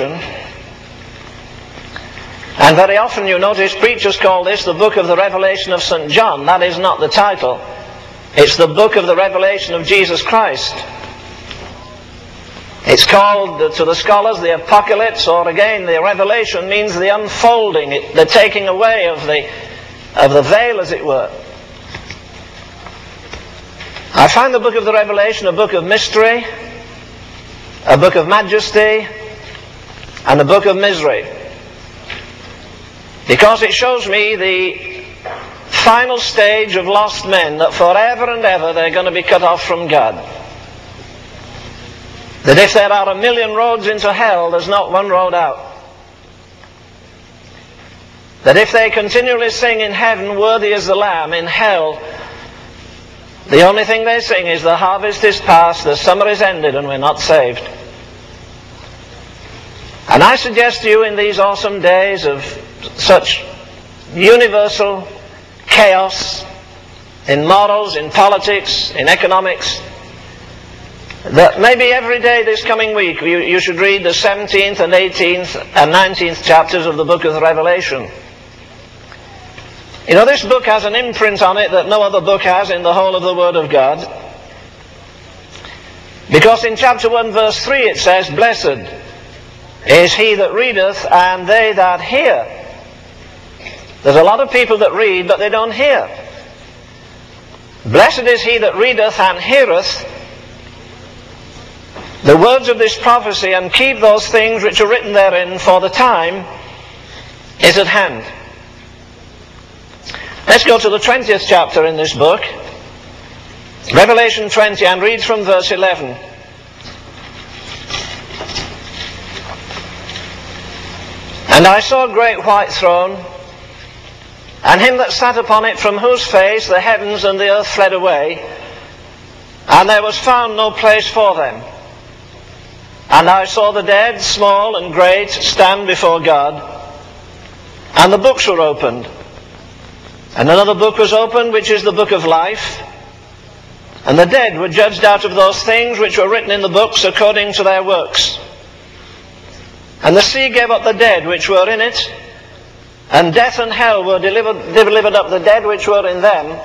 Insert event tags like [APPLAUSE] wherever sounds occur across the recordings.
And very often you notice preachers call this the book of the Revelation of St. John. That is not the title. It's the book of the Revelation of Jesus Christ. It's called to the scholars the Apocalypse, or again, the Revelation means the unfolding, the taking away of the, of the veil, as it were. I find the book of the Revelation a book of mystery, a book of majesty, and the book of misery. Because it shows me the final stage of lost men that forever and ever they're going to be cut off from God. That if there are a million roads into hell, there's not one road out. That if they continually sing in heaven, worthy is the Lamb, in hell, the only thing they sing is the harvest is past, the summer is ended, and we're not saved. And I suggest to you in these awesome days of such universal chaos in morals, in politics, in economics, that maybe every day this coming week you, you, should read the 17th and 18th and 19th chapters of the book of Revelation. You know, this book has an imprint on it that no other book has in the whole of the Word of God. Because in chapter 1 verse 3 it says, Blessed is he that readeth and they that hear. There's a lot of people that read, but they don't hear. Blessed is he that readeth and heareth the words of this prophecy and keep those things which are written therein, for the time is at hand. Let's go to the 20th chapter in this book, Revelation 20, and read from verse 11. And I saw a great white throne, and him that sat upon it, from whose face the heavens and the earth fled away, and there was found no place for them. And I saw the dead, small and great, stand before God, and the books were opened. And another book was opened, which is the book of life. And the dead were judged out of those things which were written in the books according to their works. And the sea gave up the dead which were in it, and death and hell were delivered, delivered up the dead which were in them,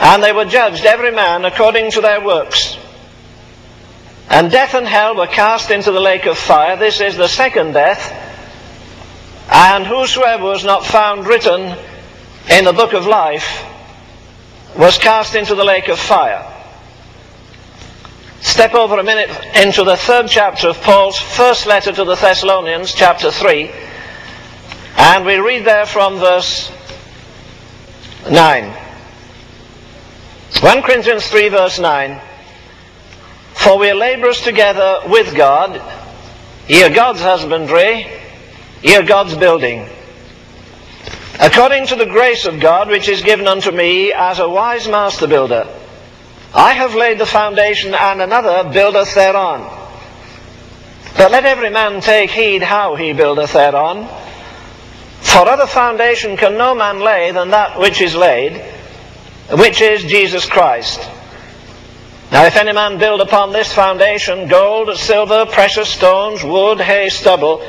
and they were judged every man according to their works. And death and hell were cast into the lake of fire. This is the second death. And whosoever was not found written in the book of life was cast into the lake of fire. Step over a minute into the third chapter of Paul's first letter to the Thessalonians, chapter 3. And we read there from verse 9. 1 Corinthians 3 verse 9. For we are laborers together with God. Ye are God's husbandry. Ye are God's building. According to the grace of God which is given unto me as a wise master builder, I have laid the foundation and another buildeth thereon. But let every man take heed how he buildeth thereon. For other foundation can no man lay than that which is laid, which is Jesus Christ. Now if any man build upon this foundation gold, silver, precious stones, wood, hay, stubble,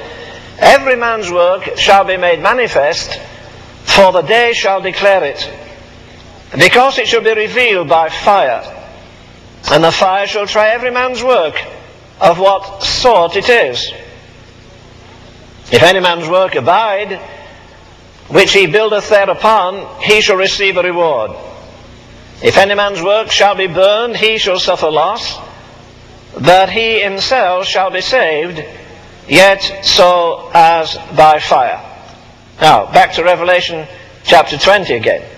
every man's work shall be made manifest, for the day shall declare it. Because it shall be revealed by fire, and the fire shall try every man's work of what sort it is. If any man's work abide, which he buildeth thereupon, he shall receive a reward. If any man's work shall be burned, he shall suffer loss, but he himself shall be saved, yet so as by fire. Now, back to Revelation chapter 20 again.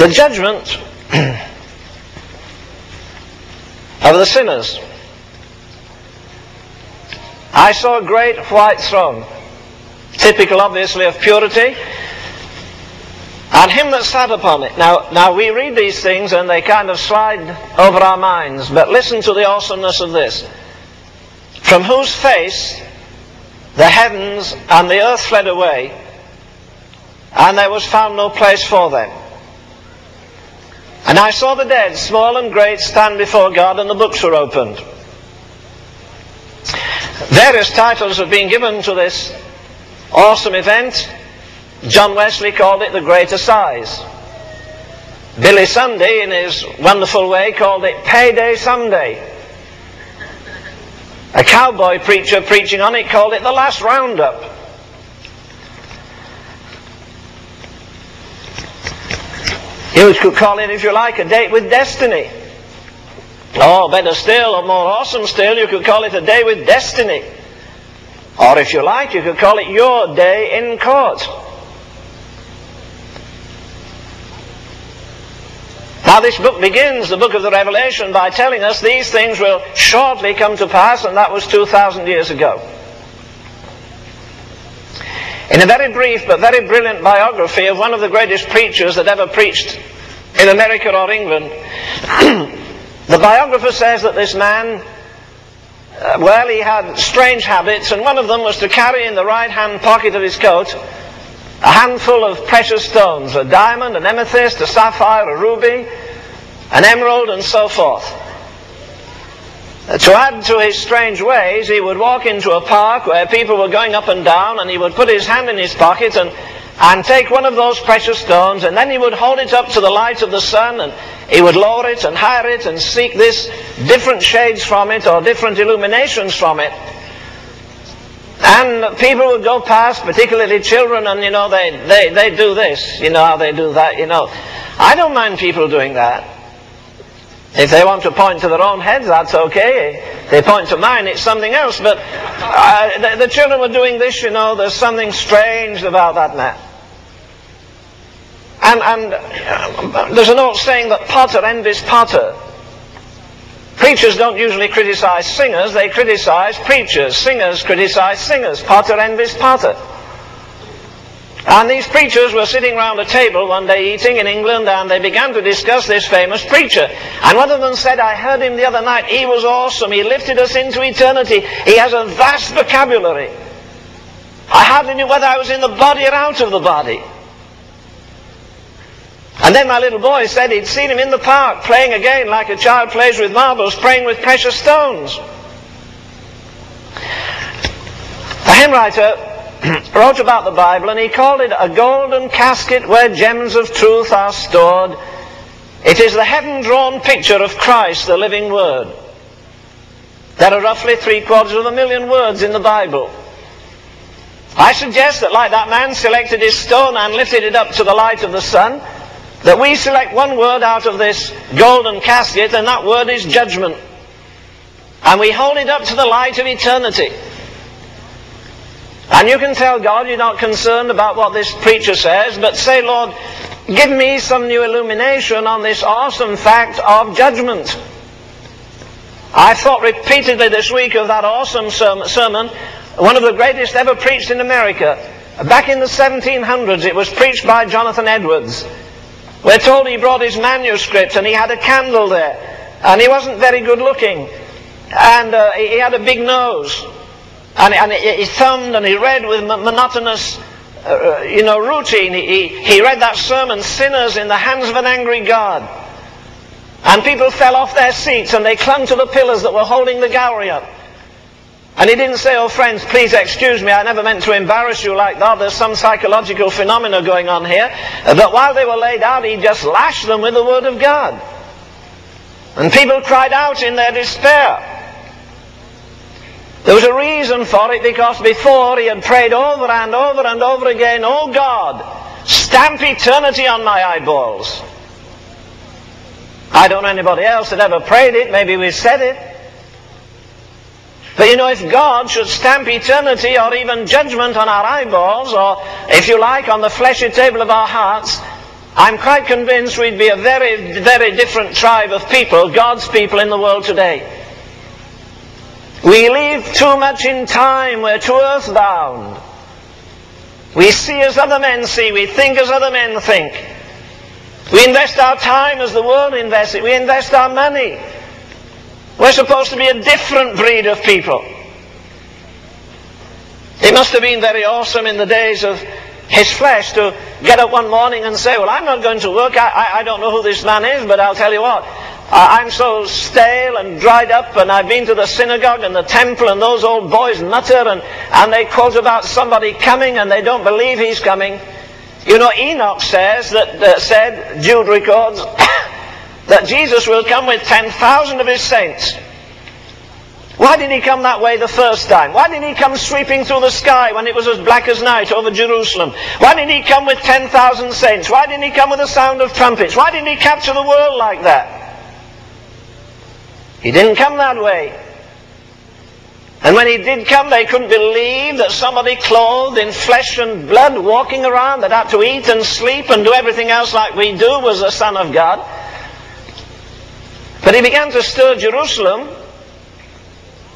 The judgment of the sinners. I saw a great white throne, typical obviously of purity, and him that sat upon it. Now, now we read these things and they kind of slide over our minds, but listen to the awesomeness of this. From whose face the heavens and the earth fled away, and there was found no place for them. And I saw the dead, small and great, stand before God, and the books were opened. Various titles have been given to this awesome event. John Wesley called it the Great Assize. Billy Sunday, in his wonderful way, called it Payday Sunday. A cowboy preacher preaching on it called it the Last Roundup. You could call it, if you like, a date with destiny. Or better still, or more awesome still, you could call it a day with destiny. Or if you like, you could call it your day in court. Now this book begins, the book of the Revelation, by telling us these things will shortly come to pass, and that was 2,000 years ago. In a very brief but very brilliant biography of one of the greatest preachers that ever preached in America or England, [CLEARS THROAT] the biographer says that this man, uh, well, he had strange habits, and one of them was to carry in the right hand pocket of his coat a handful of precious stones, a diamond, an amethyst, a sapphire, a ruby, an emerald, and so forth. To add to his strange ways, he would walk into a park where people were going up and down, and he would put his hand in his pocket and, and take one of those precious stones, and then he would hold it up to the light of the sun, and he would lower it and higher it and seek this different shades from it or different illuminations from it. And people would go past, particularly children, and you know, they, they, they do this. You know how they do that, you know. I don't mind people doing that. If they want to point to their own heads, that's okay. They point to mine, it's something else. But uh, the, the, children were doing this, you know, there's something strange about that man. And, and uh, there's an old saying that Potter envies Potter. Preachers don't usually criticize singers, they criticize preachers. Singers criticize singers. Potter envies Potter. And these preachers were sitting round a table one day eating in England and they began to discuss this famous preacher. And one of them said, I heard him the other night. He was awesome. He lifted us into eternity. He has a vast vocabulary. I hardly knew whether I was in the body or out of the body. And then my little boy said he'd seen him in the park playing again like a child plays with marbles, playing with precious stones. The hymn writer [CLEARS THROAT] wrote about the Bible and he called it a golden casket where gems of truth are stored. It is the heaven-drawn picture of Christ, the living Word. There are roughly three quarters of a million words in the Bible. I suggest that like that man selected his stone and lifted it up to the light of the sun, that we select one word out of this golden casket, and that word is judgment. And we hold it up to the light of eternity. And you can tell God you're not concerned about what this preacher says, but say, Lord, give me some new illumination on this awesome fact of judgment. I thought repeatedly this week of that awesome sermon, one of the greatest ever preached in America. Back in the 1700s, it was preached by Jonathan Edwards. We're told he brought his manuscript and he had a candle there. And he wasn't very good looking. And uh, he had a big nose. And, and he thumbed and he read with monotonous, uh, uh, you know, routine. He, he read that sermon, Sinners in the Hands of an Angry God. And people fell off their seats and they clung to the pillars that were holding the gallery up. And he didn't say, oh friends, please excuse me, I never meant to embarrass you like that. There's some psychological phenomena going on here. But while they were laid out, he just lashed them with the word of God. And people cried out in their despair. There was a reason for it because before he had prayed over and over and over again, Oh God, stamp eternity on my eyeballs. I don't know anybody else that ever prayed it. Maybe we said it. But you know, if God should stamp eternity or even judgment on our eyeballs, or if you like, on the fleshy table of our hearts, I'm quite convinced we'd be a very, very different tribe of people, God's people in the world today. We live too much in time, we're too earthbound. We see as other men see, we think as other men think. We invest our time as the world invests it, we invest our money. We're supposed to be a different breed of people. It must have been very awesome in the days of his flesh to get up one morning and say, well, I'm not going to work. I, I, I don't know who this man is, but I'll tell you what. I'm so stale and dried up, and I've been to the synagogue and the temple, and those old boys mutter, and, and they quote about somebody coming, and they don't believe he's coming. You know, Enoch says that, uh, said, Jude records, [COUGHS] that Jesus will come with 10,000 of his saints. Why did he come that way the first time? Why did he come sweeping through the sky when it was as black as night over Jerusalem? Why did he come with 10,000 saints? Why didn't he come with the sound of trumpets? Why didn't he capture the world like that? He didn't come that way. And when he did come, they couldn't believe that somebody clothed in flesh and blood, walking around, that had to eat and sleep and do everything else like we do, was the Son of God. But he began to stir Jerusalem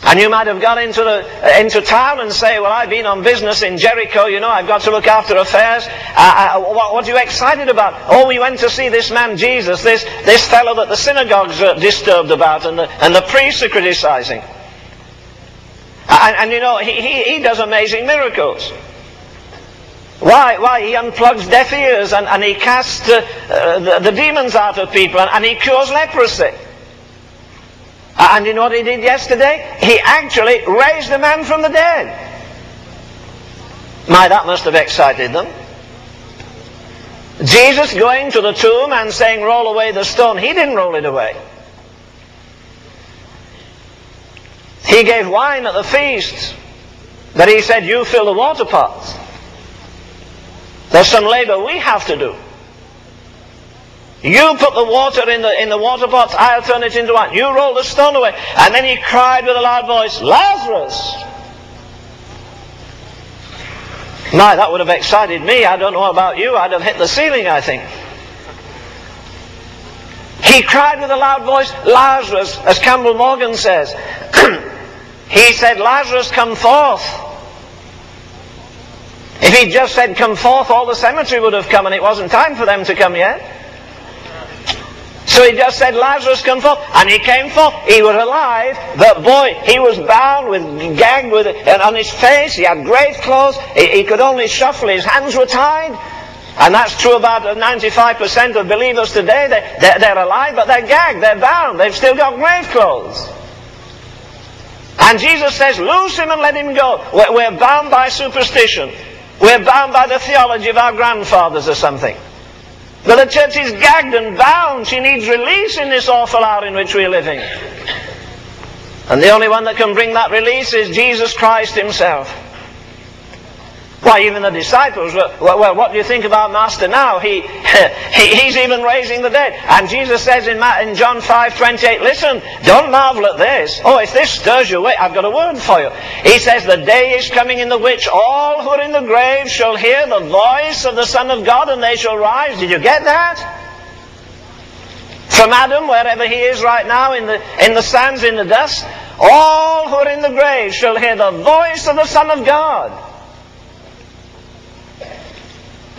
and you might have gone into, the, uh, into town and say, well, I've been on business in Jericho, you know, I've got to look after affairs. Uh, uh, what, what, are you excited about? Oh, we went to see this man Jesus, this, this fellow that the synagogues are disturbed about and the, and the priests are criticizing. And, and you know, he, he, he, does amazing miracles. Why? Why? He unplugs deaf ears and, and he casts uh, the, the, demons out of people and, and he cures leprosy. Uh, and you know what he did yesterday? He actually raised a man from the dead. My, that must have excited them. Jesus going to the tomb and saying, roll away the stone. He didn't roll it away. He gave wine at the feast. But he said, you fill the water pots. There's some labor we have to do. You put the water in the, in the water pots, I'll turn it into wine. You roll the stone away. And then he cried with a loud voice, Lazarus! My, that would have excited me. I don't know about you. I'd have hit the ceiling, I think. He cried with a loud voice, Lazarus, as Campbell Morgan says. [CLEARS THROAT] he said, Lazarus, come forth. If he'd just said, come forth, all the cemetery would have come, and it wasn't time for them to come yet. So he just said, Lazarus, come forth. And he came forth. He was alive. But boy, he was bound with, gagged with, and on his face, he had grave clothes. He, he could only shuffle. His hands were tied. And that's true about 95% of believers today. They, they're, they're alive, but they're gagged. They're bound. They've still got grave clothes. And Jesus says, loose him and let him go. We're, we're bound by superstition. We're bound by the theology of our grandfathers or something. But the church is gagged and bound. She needs release in this awful hour in which we're living. And the only one that can bring that release is Jesus Christ himself. Why, even the disciples, well, well, what do you think about Master now? He, [LAUGHS] he, he's even raising the dead. And Jesus says in, in John 5, 28, listen, don't marvel at this. Oh, if this stirs you away, I've got a word for you. He says, the day is coming in the which all who are in the grave shall hear the voice of the Son of God and they shall rise. Did you get that? From Adam, wherever he is right now, in the, in the sands, in the dust, all who are in the grave shall hear the voice of the Son of God.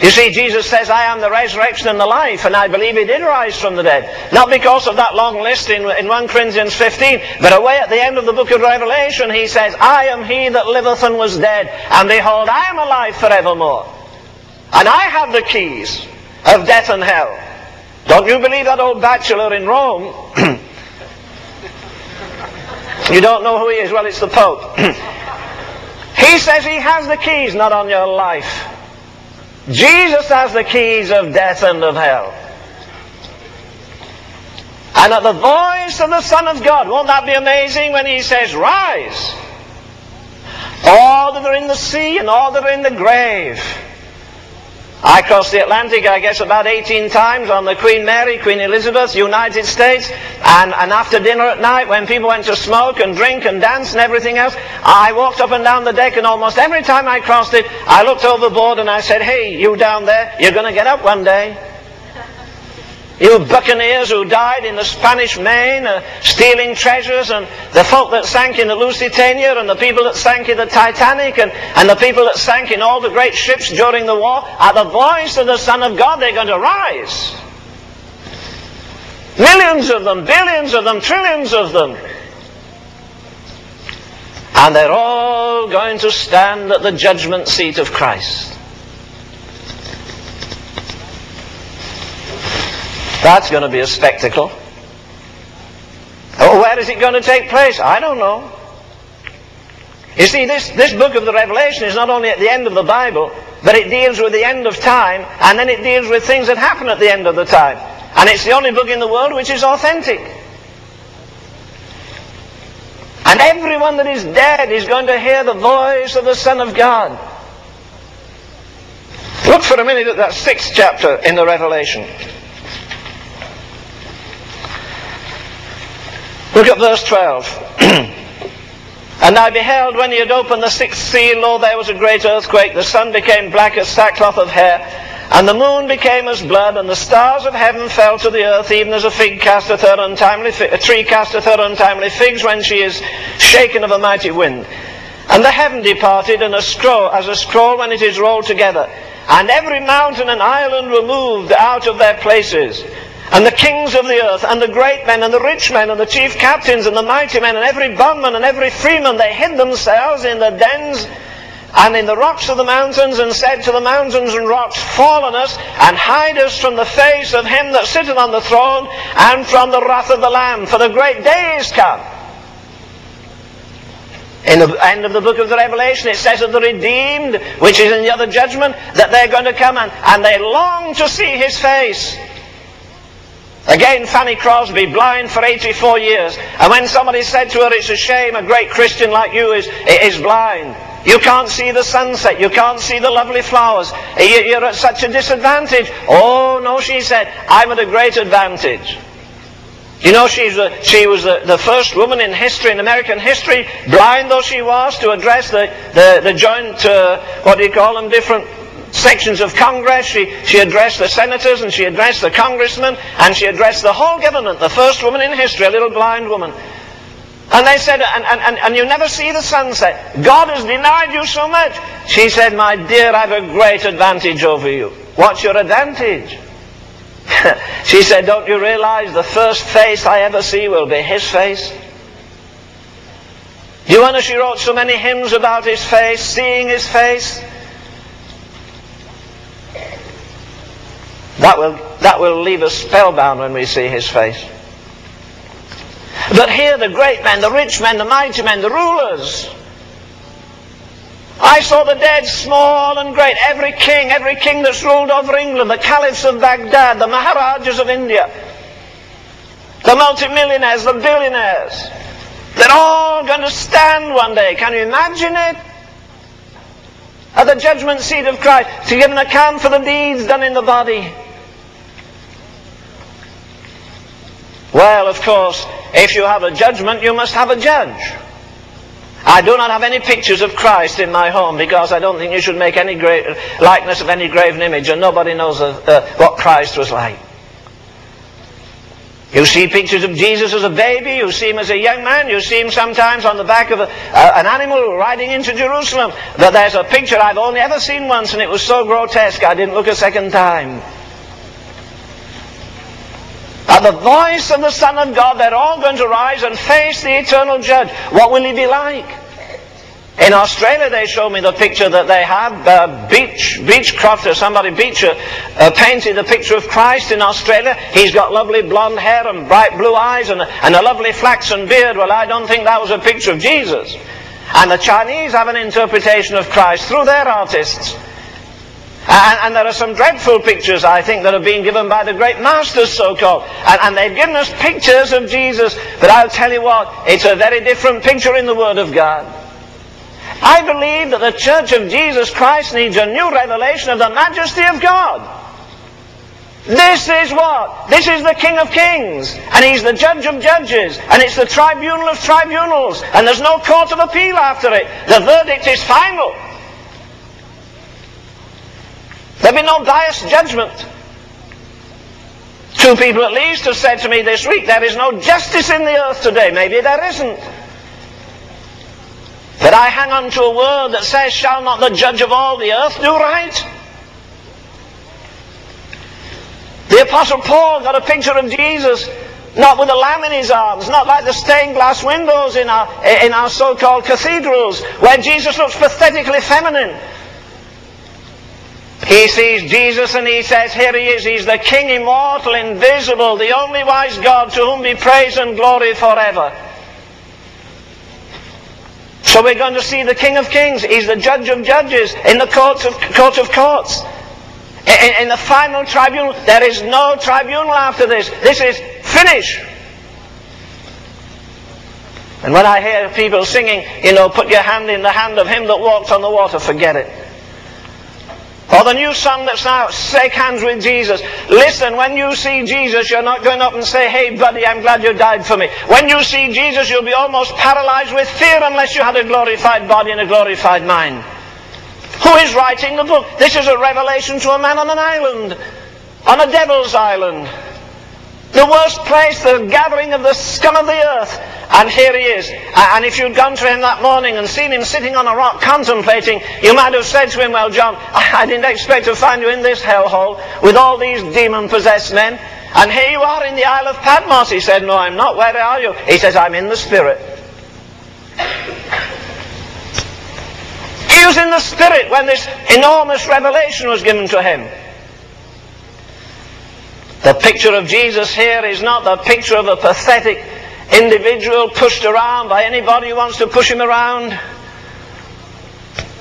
You see, Jesus says, I am the resurrection and the life, and I believe he did rise from the dead. Not because of that long list in, in 1 Corinthians 15, but away at the end of the book of Revelation, he says, I am he that liveth and was dead, and behold, I am alive forevermore. And I have the keys of death and hell. Don't you believe that old bachelor in Rome? [CLEARS THROAT] you don't know who he is? Well, it's the Pope. [CLEARS THROAT] he says he has the keys, not on your life. Jesus has the keys of death and of hell. And at the voice of the Son of God, won't that be amazing when he says, Rise! All that are in the sea and all that are in the grave I crossed the Atlantic, I guess, about 18 times on the Queen Mary, Queen Elizabeth, United States. And, and after dinner at night, when people went to smoke and drink and dance and everything else, I walked up and down the deck and almost every time I crossed it, I looked overboard and I said, hey, you down there, you're going to get up one day. You buccaneers who died in the Spanish Main, uh, stealing treasures, and the folk that sank in the Lusitania, and the people that sank in the Titanic, and, and the people that sank in all the great ships during the war, at the voice of the Son of God, they're going to rise. Millions of them, billions of them, trillions of them. And they're all going to stand at the judgment seat of Christ. That's going to be a spectacle. Oh, where is it going to take place? I don't know. You see, this, this book of the Revelation is not only at the end of the Bible, but it deals with the end of time, and then it deals with things that happen at the end of the time. And it's the only book in the world which is authentic. And everyone that is dead is going to hear the voice of the Son of God. Look for a minute at that sixth chapter in the Revelation. Look at verse 12. [CLEARS THROAT] And I beheld when he had opened the sixth seal, lo, there was a great earthquake. The sun became black as sackcloth of hair, and the moon became as blood, and the stars of heaven fell to the earth, even as a fig casteth her untimely a tree casteth her untimely figs when she is shaken of a mighty wind. And the heaven departed, and a scroll, as a scroll when it is rolled together. And every mountain and island were moved out of their places. And the kings of the earth, and the great men, and the rich men, and the chief captains, and the mighty men, and every bondman, and every freeman, they hid themselves in the dens and in the rocks of the mountains, and said to the mountains and rocks, Fall on us, and hide us from the face of him that sitteth on the throne, and from the wrath of the Lamb, for the great day is come. In the end of the book of the Revelation, it says of the redeemed, which is in the other judgment, that they're going to come and, and they long to see his face. Again, Fanny Crosby, blind for 84 years. And when somebody said to her, it's a shame a great Christian like you is, is blind. You can't see the sunset. You can't see the lovely flowers. You're at such a disadvantage. Oh, no, she said, I'm at a great advantage. You know, she's a, she was the, the, first woman in history, in American history, blind though she was, to address the, the, the joint, uh, what do you call them, different sections of Congress. She, she addressed the senators and she addressed the congressmen and she addressed the whole government, the first woman in history, a little blind woman. And they said, and, and, and you never see the sunset. God has denied you so much. She said, my dear, I have a great advantage over you. What's your advantage? [LAUGHS] she said, don't you realize the first face I ever see will be his face? Do you know she wrote so many hymns about his face, seeing his face? That will, that will leave us spellbound when we see his face. But here the great men, the rich men, the mighty men, the rulers. I saw the dead, small and great, every king, every king that's ruled over England, the caliphs of Baghdad, the Maharajas of India, the multimillionaires, the billionaires. They're all going to stand one day. Can you imagine it? At the judgment seat of Christ to give an account for the deeds done in the body. Well, of course, if you have a judgment, you must have a judge. I do not have any pictures of Christ in my home because I don't think you should make any likeness of any graven image, and nobody knows uh, uh, what Christ was like. You see pictures of Jesus as a baby, you see him as a young man, you see him sometimes on the back of a, uh, an animal riding into Jerusalem. But there's a picture I've only ever seen once, and it was so grotesque I didn't look a second time. At the voice of the Son of God, they're all going to rise and face the eternal judge. What will he be like? In Australia, they showed me the picture that they have. Uh, Beach, Beechcroft or somebody, Beecher, uh, painted a picture of Christ in Australia. He's got lovely blonde hair and bright blue eyes and, and a lovely flaxen beard. Well, I don't think that was a picture of Jesus. And the Chinese have an interpretation of Christ through their artists. And, and, there are some dreadful pictures, I think, that have been given by the great masters, so-called. And, and, they've given us pictures of Jesus. But I'll tell you what, it's a very different picture in the Word of God. I believe that the Church of Jesus Christ needs a new revelation of the majesty of God. This is what? This is the King of Kings. And He's the Judge of Judges. And it's the Tribunal of Tribunals. And there's no court of appeal after it. The verdict is final. There'll be no biased judgment. Two people at least have said to me this week, there is no justice in the earth today. Maybe there isn't. But I hang on to a word that says, shall not the judge of all the earth do right? The apostle Paul got a picture of Jesus not with a lamb in his arms, not like the stained glass windows in our, in our so-called cathedrals, where Jesus looks pathetically feminine. He sees Jesus and he says, Here he is. He's the King immortal, invisible, the only wise God to whom be praise and glory forever. So we're going to see the King of Kings. He's the Judge of Judges in the courts of, court of courts. In, in the final tribunal, there is no tribunal after this. This is finished. And when I hear people singing, you know, put your hand in the hand of him that walks on the water, forget it. Or the new song that's now, shake hands with Jesus. Listen, when you see Jesus, you're not going up and say, hey buddy, I'm glad you died for me. When you see Jesus, you'll be almost paralyzed with fear unless you had a glorified body and a glorified mind. Who is writing the book? This is a revelation to a man on an island, on a devil's island. The worst place, the gathering of the scum of the earth. And here he is. And if you'd gone to him that morning and seen him sitting on a rock contemplating, you might have said to him, Well, John, [LAUGHS] I didn't expect to find you in this hellhole with all these demon possessed men. And here you are in the Isle of Patmos. He said, No, I'm not. Where are you? He says, I'm in the Spirit. He was in the Spirit when this enormous revelation was given to him. The picture of Jesus here is not the picture of a pathetic individual pushed around by anybody who wants to push him around.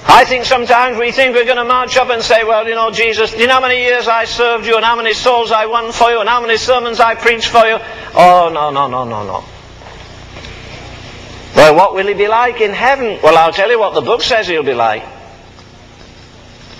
I think sometimes we think we're going to march up and say, well, you know, Jesus, you know how many years I served you and how many souls I won for you and how many sermons I preached for you? Oh, no, no, no, no, no. Well, what will he be like in heaven? Well, I'll tell you what the book says he'll be like.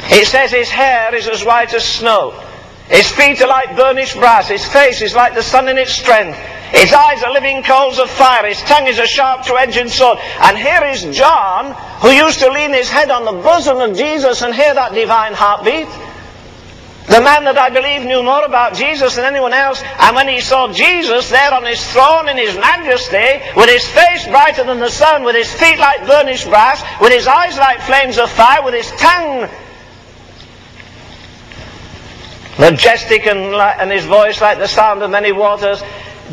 It says his hair is as white as snow. His feet are like burnished brass. His face is like the sun in its strength. His eyes are living coals of fire. His tongue is a sharp two-edged sword. And here is John, who used to lean his head on the bosom of Jesus and hear that divine heartbeat. The man that I believe knew more about Jesus than anyone else. And when he saw Jesus there on his throne in his majesty, with his face brighter than the sun, with his feet like burnished brass, with his eyes like flames of fire, with his tongue majestic and, and his voice like the sound of many waters.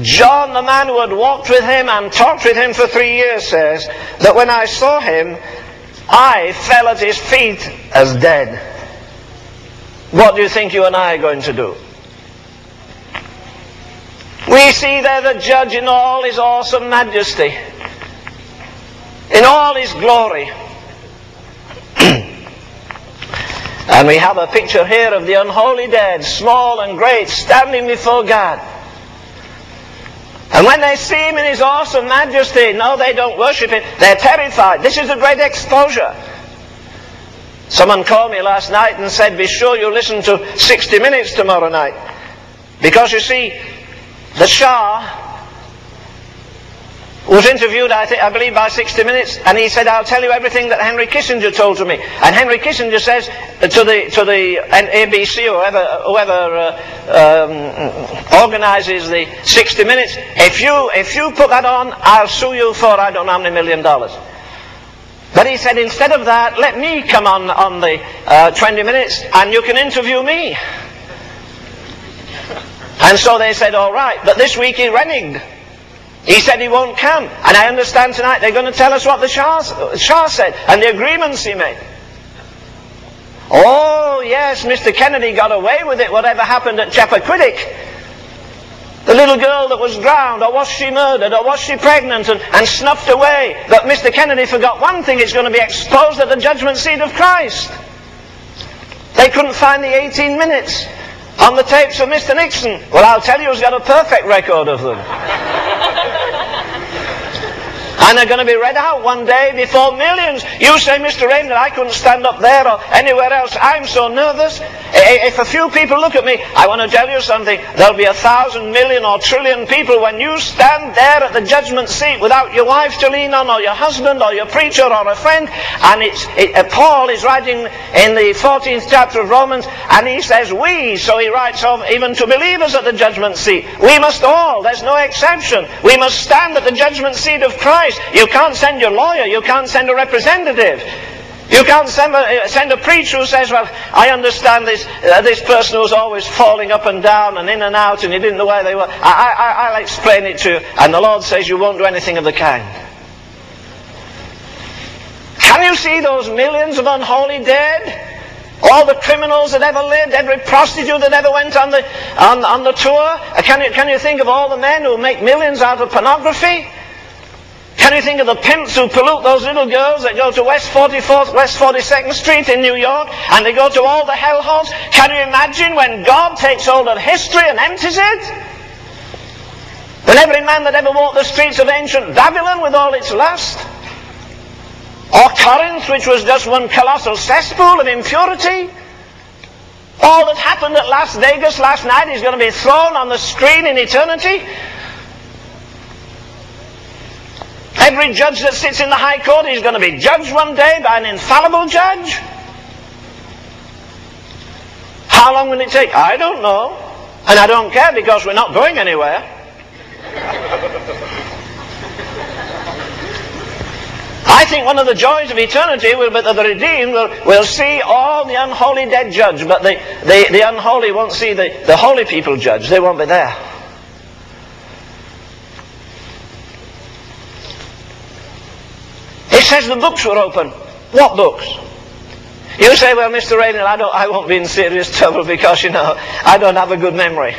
John, the man who had walked with him and talked with him for three years, says that when I saw him, I fell at his feet as dead. What do you think you and I are going to do? We see there the judge in all his awesome majesty, in all his glory. And we have a picture here of the unholy dead, small and great, standing before God. And when they see him in his awesome majesty, no, they don't worship him. They're terrified. This is a great exposure. Someone called me last night and said, be sure you listen to 60 Minutes tomorrow night. Because you see, the Shah was interviewed, I, I believe, by 60 Minutes, and he said, I'll tell you everything that Henry Kissinger told to me. And Henry Kissinger says to the, to the ABC or whoever, whoever uh, um, organizes the 60 Minutes, if you, if you put that on, I'll sue you for I don't know how many million dollars. But he said, instead of that, let me come on, on the uh, 20 Minutes, and you can interview me. And so they said, all right. But this week he reneged. He said he won't come. And I understand tonight they're going to tell us what the Shah, Shah said and the agreements he made. Oh, yes, Mr. Kennedy got away with it, whatever happened at Chappaquiddick. The little girl that was drowned, or was she murdered, or was she pregnant and, and snuffed away? But Mr. Kennedy forgot one thing, it's going to be exposed at the judgment seat of Christ. They couldn't find the 18 minutes on the tapes of Mr. Nixon. Well, I'll tell you who's got a perfect record of them. [LAUGHS] and they're going to be read out one day before millions. You say, Mr. Raymond, I couldn't stand up there or anywhere else. I'm so nervous. If a few people look at me, I want to tell you something. There'll be a thousand million or trillion people when you stand there at the judgment seat without your wife to lean on or your husband or your preacher or a friend. And it's, it, uh, Paul is writing in the 14th chapter of Romans and he says, we, so he writes of even to believers at the judgment seat. We must all, there's no exception. We must stand at the judgment seat of Christ. You can't send your lawyer, you can't send a representative. You can't send a, send a preacher who says, well, I understand this, uh, this person who's always falling up and down and in and out and you didn't know where they were. I, I, I'll explain it to you. And the Lord says you won't do anything of the kind. Can you see those millions of unholy dead? All the criminals that ever lived, every prostitute that ever went on the, on, on the tour. Uh, can you, can you think of all the men who make millions out of pornography? Can you think of the pimps who pollute those little girls that go to West 44th, West 42nd Street in New York and they go to all the hellholes? Can you imagine when God takes hold of history and empties it? When every man that ever walked the streets of ancient Babylon with all its lust? Or Corinth, which was just one colossal cesspool of impurity? All that happened at Las Vegas last night is going to be thrown on the screen in eternity. Every judge that sits in the High Court is going to be judged one day by an infallible judge. How long will it take? I don't know. And I don't care because we're not going anywhere. [LAUGHS] I think one of the joys of eternity will be that the redeemed will, will see all the unholy dead judged, but the, the, the unholy won't see the, the holy people judged. They won't be there. Says the books were open. What books? You say, well, Mr. Ravenhill, I, don't, I won't be in serious [LAUGHS] trouble because, you know, I don't have a good memory.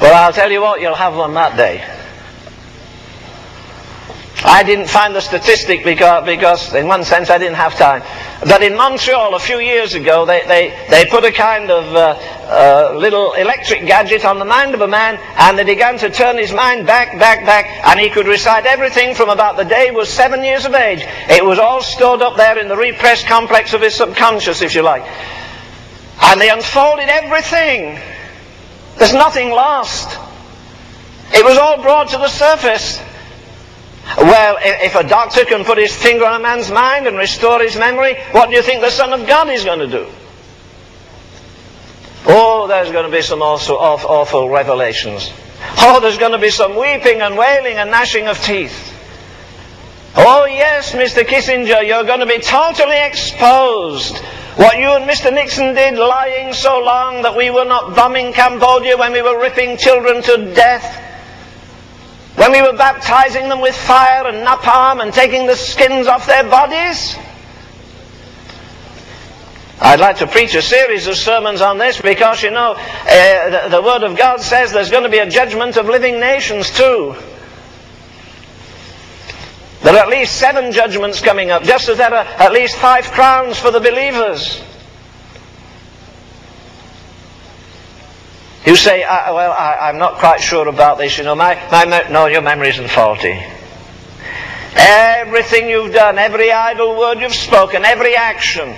Well, I'll tell you what, you'll have one that day. I didn't find the statistic because, because in one sense I didn't have time. But in Montreal a few years ago, they, they, they put a kind of uh, uh, little electric gadget on the mind of a man and they began to turn his mind back, back, back and he could recite everything from about the day he was seven years of age. It was all stored up there in the repressed complex of his subconscious, if you like. And they unfolded everything. There's nothing lost. It was all brought to the surface. Well, if a doctor can put his finger on a man's mind and restore his memory, what do you think the Son of God is going to do? Oh, there's going to be some also awful revelations. Oh, there's going to be some weeping and wailing and gnashing of teeth. Oh, yes, Mr. Kissinger, you're going to be totally exposed. What you and Mr. Nixon did lying so long that we were not bombing Cambodia when we were ripping children to death. When we were baptizing them with fire and napalm and taking the skins off their bodies? I'd like to preach a series of sermons on this because, you know, uh, the, the Word of God says there's going to be a judgment of living nations too. There are at least seven judgments coming up, just as there are at least five crowns for the believers. You say, uh, well, I, am not quite sure about this. You know, my, my, no, your memory isn't faulty. Everything you've done, every idle word you've spoken, every action.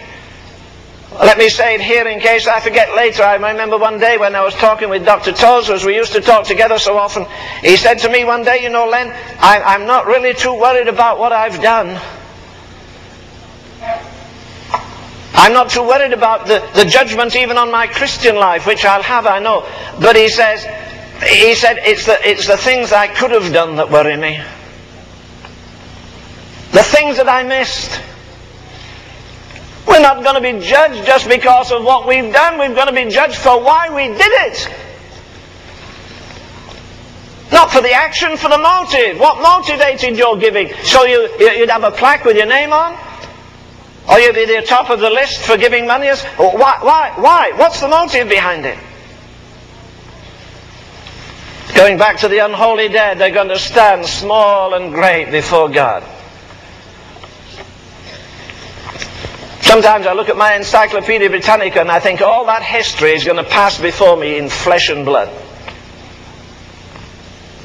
Let me say it here in case I forget later. I remember one day when I was talking with Dr. Tozer, as we used to talk together so often. He said to me one day, you know, Len, I, I'm not really too worried about what I've done. I'm not too worried about the, the judgment even on my Christian life, which I'll have, I know. But he says, he said, it's the, it's the things I could have done that worry me. The things that I missed. We're not going to be judged just because of what we've done. We're going to be judged for why we did it. Not for the action, for the motive. What motivated your giving? So you, you'd have a plaque with your name on? Or you'd be the top of the list for giving money? Why? Why? Why? What's the motive behind it? Going back to the unholy dead, they're going to stand small and great before God. Sometimes I look at my Encyclopedia Britannica and I think all that history is going to pass before me in flesh and blood.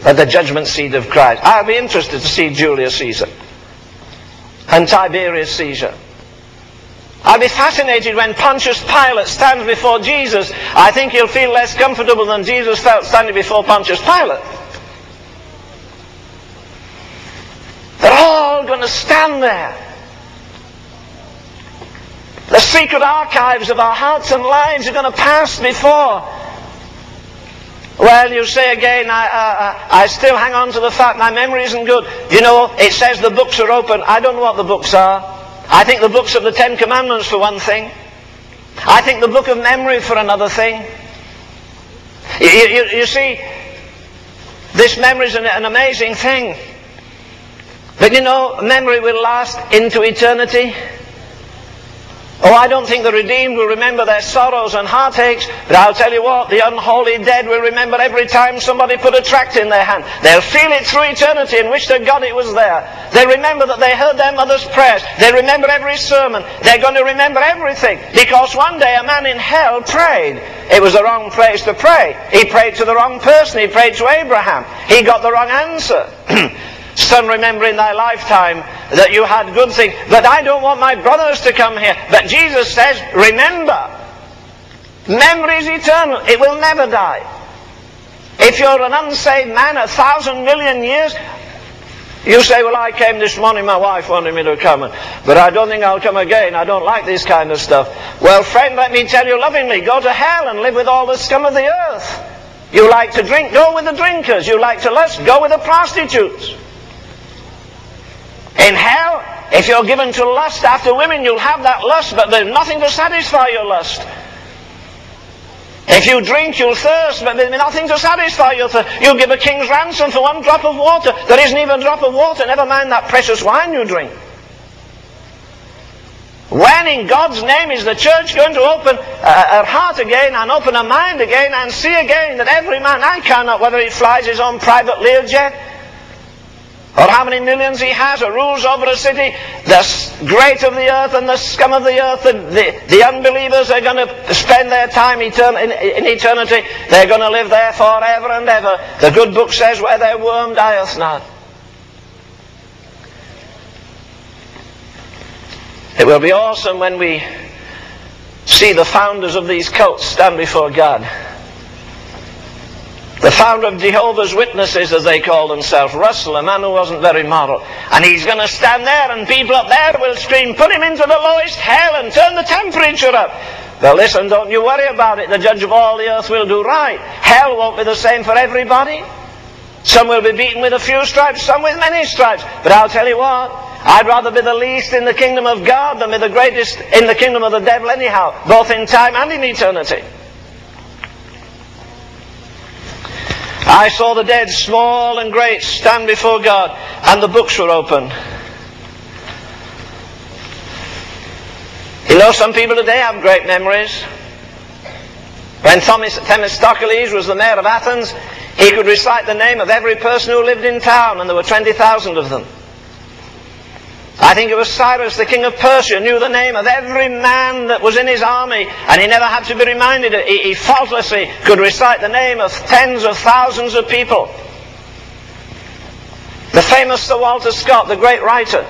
At the judgment seat of Christ. I'll be interested to see Julius Caesar and Tiberius Caesar I'll be fascinated when Pontius Pilate stands before Jesus. I think he'll feel less comfortable than Jesus felt standing before Pontius Pilate. They're all going to stand there. The secret archives of our hearts and lives are going to pass before. Well, you say again, I, I, I still hang on to the fact my memory isn't good. You know, it says the books are open. I don't know what the books are. I think the books of the Ten Commandments for one thing. I think the book of memory for another thing. You, you, you see, this memory is an, an amazing thing. But you know, memory will last into eternity. Oh, I don't think the redeemed will remember their sorrows and heartaches, but I'll tell you what, the unholy dead will remember every time somebody put a tract in their hand. They'll feel it through eternity and wish to God it was there. They remember that they heard their mother's prayers. They remember every sermon. They're going to remember everything because one day a man in hell prayed. It was the wrong place to pray. He prayed to the wrong person. He prayed to Abraham. He got the wrong answer. [CLEARS THROAT] Son, remember in thy lifetime that you had good things. But I don't want my brothers to come here. But Jesus says, remember. Memory is eternal. It will never die. If you're an unsaved man a thousand million years, you say, well, I came this morning, my wife wanted me to come, but I don't think I'll come again. I don't like this kind of stuff. Well, friend, let me tell you lovingly, go to hell and live with all the scum of the earth. You like to drink, go with the drinkers. You like to lust, go with the prostitutes. In hell, if you're given to lust after women, you'll have that lust, but there's nothing to satisfy your lust. If you drink, you'll thirst, but there's nothing to satisfy your thirst. You'll give a king's ransom for one drop of water. There isn't even a drop of water, never mind that precious wine you drink. When in God's name is the church going to open uh, her heart again and open her mind again and see again that every man, I cannot, whether he flies his own private Learjet or how many millions he has, or rules over a city, the great of the earth and the scum of the earth, and the, the unbelievers are going to spend their time etern- in, in eternity. They're going to live there forever and ever. The good book says, where their worm dieth not. It will be awesome when we see the founders of these cults stand before God. The founder of Jehovah's Witnesses, as they call themselves, Russell, a man who wasn't very moral. And he's going to stand there and people up there will scream, put him into the lowest hell and turn the temperature up. Well, listen, don't you worry about it. The judge of all the earth will do right. Hell won't be the same for everybody. Some will be beaten with a few stripes, some with many stripes. But I'll tell you what, I'd rather be the least in the kingdom of God than be the greatest in the kingdom of the devil anyhow, both in time and in eternity. I saw the dead, small and great, stand before God, and the books were open. You know, some people today have great memories. When Thomas, Themistocles was the mayor of Athens, he could recite the name of every person who lived in town, and there were 20,000 of them. I think it was Cyrus, the king of Persia, knew the name of every man that was in his army, and he never had to be reminded. He, he faultlessly could recite the name of tens of thousands of people. The famous Sir Walter Scott, the great writer,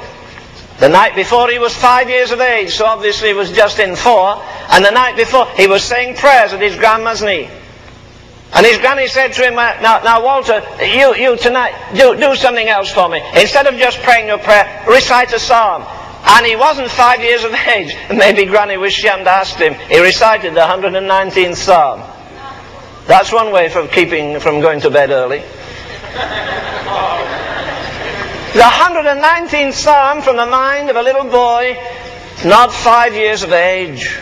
the night before he was five years of age, so obviously he was just in four, and the night before he was saying prayers at his grandma's knee. And his granny said to him, now, now Walter, you, you tonight, do, do something else for me. Instead of just praying your prayer, recite a psalm. And he wasn't five years of [LAUGHS] age. Maybe granny wished she hadn't asked him. He recited the 119th psalm. That's one way from keeping from going to bed early. the 119th psalm from the mind of a little boy, not five years of age.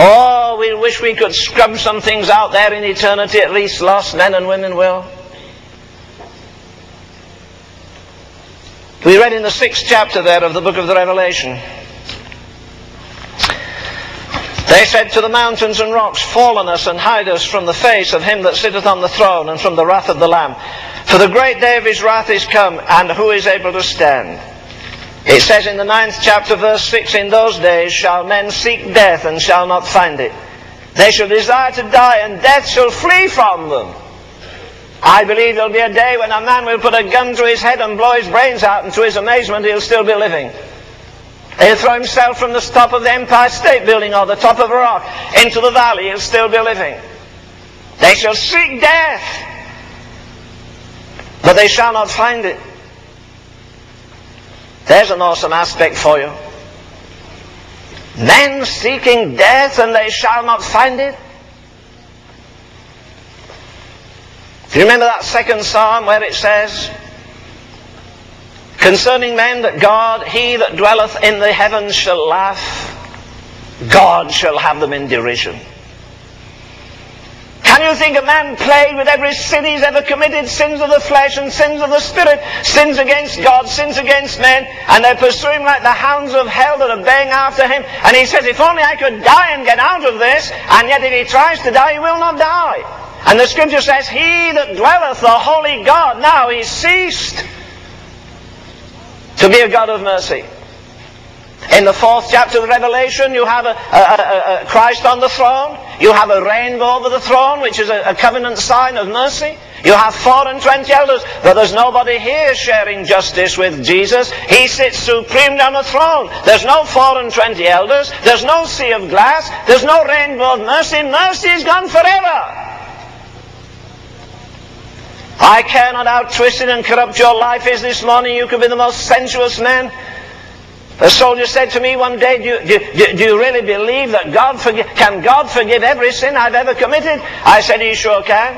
Oh, we wish we could scrub some things out there in eternity, at least lost men and women will. We read in the sixth chapter there of the book of the Revelation. They said to the mountains and rocks, Fall on us and hide us from the face of him that sitteth on the throne and from the wrath of the Lamb. For the great day of his wrath is come, and who is able to stand? It says in the ninth chapter, verse 6, In those days shall men seek death and shall not find it. They shall desire to die, and death shall flee from them. I believe there'll be a day when a man will put a gun to his head and blow his brains out, and to his amazement, he'll still be living. He'll throw himself from the top of the Empire State Building or the top of a rock into the valley, he'll still be living. They shall seek death, but they shall not find it. There's an awesome aspect for you. Men seeking death and they shall not find it. Do you remember that second psalm where it says, concerning men that God, he that dwelleth in the heavens shall laugh, God shall have them in derision. Can you think a man plagued with every sin he's ever committed, sins of the flesh and sins of the spirit, sins against God, sins against men, and they pursue him like the hounds of hell that are baying after him, and he says, if only I could die and get out of this, and yet if he tries to die, he will not die. And the scripture says, He that dwelleth the holy God, now he's ceased to be a God of mercy. In the fourth chapter of Revelation, you have a, a, a, Christ on the throne. You have a rainbow over the throne, which is a, covenant sign of mercy. You have four and twenty elders, but there's nobody here sharing justice with Jesus. He sits supreme on the throne. There's no four and twenty elders. There's no sea of glass. There's no rainbow of mercy. Mercy is gone forever. I care not how twisted and corrupt your life is this morning. You could be the most sensuous man. A soldier said to me one day, do you, do, do you really believe that God forgive, can God forgive every sin I've ever committed? I said, he sure can.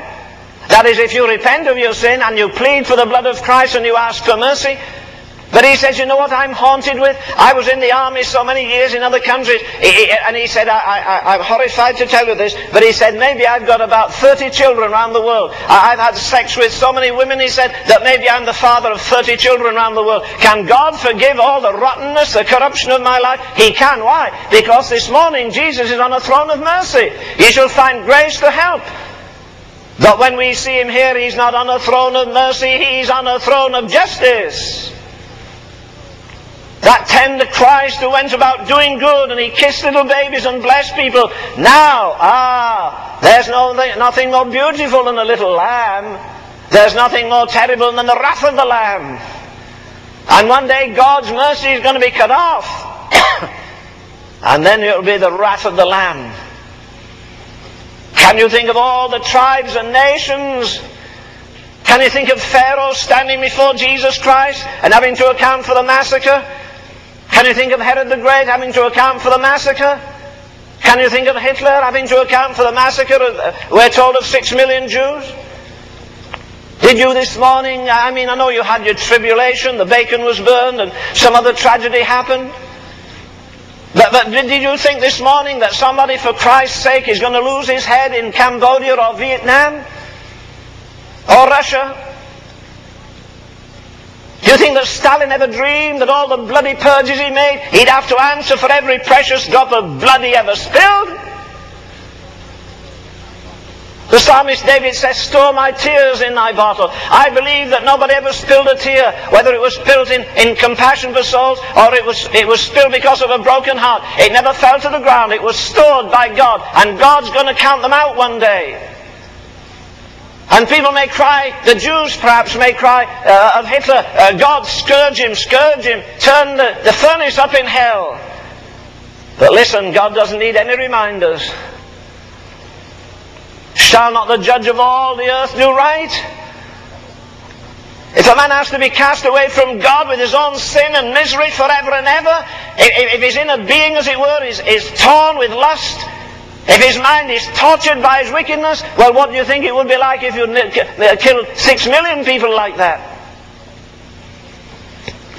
That is, if you repent of your sin and you plead for the blood of Christ and you ask for mercy, but he says, you know what I'm haunted with? I was in the army so many years in other countries. and he said, I, am horrified to tell you this, but he said, maybe I've got about 30 children around the world. I, have had sex with so many women, he said, that maybe I'm the father of 30 children around the world. Can God forgive all the rottenness, the corruption of my life? He can. Why? Because this morning Jesus is on a throne of mercy. He shall find grace to help. But when we see him here, he's not on a throne of mercy, he's on a throne of justice. That tender Christ who went about doing good and he kissed little babies and blessed people. Now, ah, there's no, nothing more beautiful than a little lamb. There's nothing more terrible than the wrath of the lamb. And one day God's mercy is going to be cut off. [COUGHS] and then it will be the wrath of the lamb. Can you think of all the tribes and nations can you think of Pharaoh standing before Jesus Christ and having to account for the massacre? Can you think of Herod the Great having to account for the massacre? Can you think of Hitler having to account for the massacre? Uh, we're told of six million Jews. Did you this morning? I mean, I know you had your tribulation, the bacon was burned, and some other tragedy happened. But, but did you think this morning that somebody, for Christ's sake, is going to lose his head in Cambodia or Vietnam? Or Russia? Do you think that Stalin ever dreamed that all the bloody purges he made, he'd have to answer for every precious drop of blood he ever spilled? The psalmist David says, Store my tears in thy bottle. I believe that nobody ever spilled a tear, whether it was spilled in, in compassion for souls or it was, it was spilled because of a broken heart. It never fell to the ground. It was stored by God. And God's going to count them out one day. And people may cry, the Jews perhaps may cry uh, of Hitler, uh, God scourge him, scourge him, turn the, the furnace up in hell. But listen, God doesn't need any reminders. Shall not the judge of all the earth do right? If a man has to be cast away from God with his own sin and misery forever and ever, if, if his inner being, as it were, is, is torn with lust, if his mind is tortured by his wickedness, well, what do you think it would be like if you uh, killed six million people like that?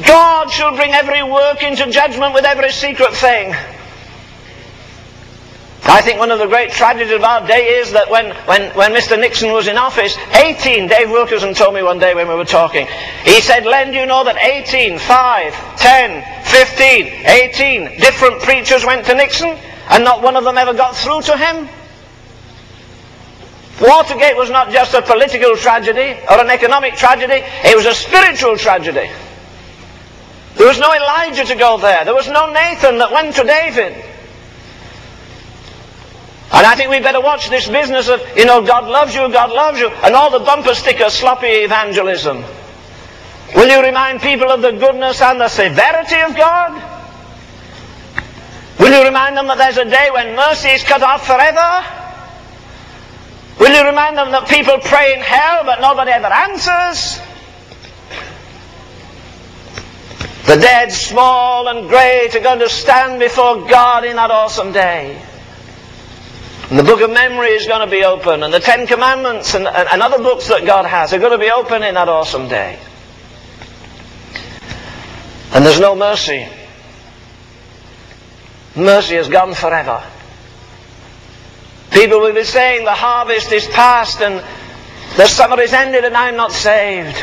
God shall bring every work into judgment with every secret thing. I think one of the great tragedies of our day is that when, when, when Mr. Nixon was in office, 18, Dave Wilkerson told me one day when we were talking, he said, Len, do you know that 18, 5, 10, 15, 18 different preachers went to Nixon? And not one of them ever got through to him. Watergate was not just a political tragedy or an economic tragedy, it was a spiritual tragedy. There was no Elijah to go there. There was no Nathan that went to David. And I think we'd better watch this business of, you know, God loves you, God loves you, and all the bumper sticker sloppy evangelism. Will you remind people of the goodness and the severity of God? Will you remind them that there's a day when mercy is cut off forever? Will you remind them that people pray in hell but nobody ever answers? The dead, small and great, are going to stand before God in that awesome day. And the book of memory is going to be open, and the Ten Commandments and, and, and other books that God has are going to be open in that awesome day. And there's no mercy. Mercy is gone forever. People will be saying the harvest is past and the summer is ended and I'm not saved.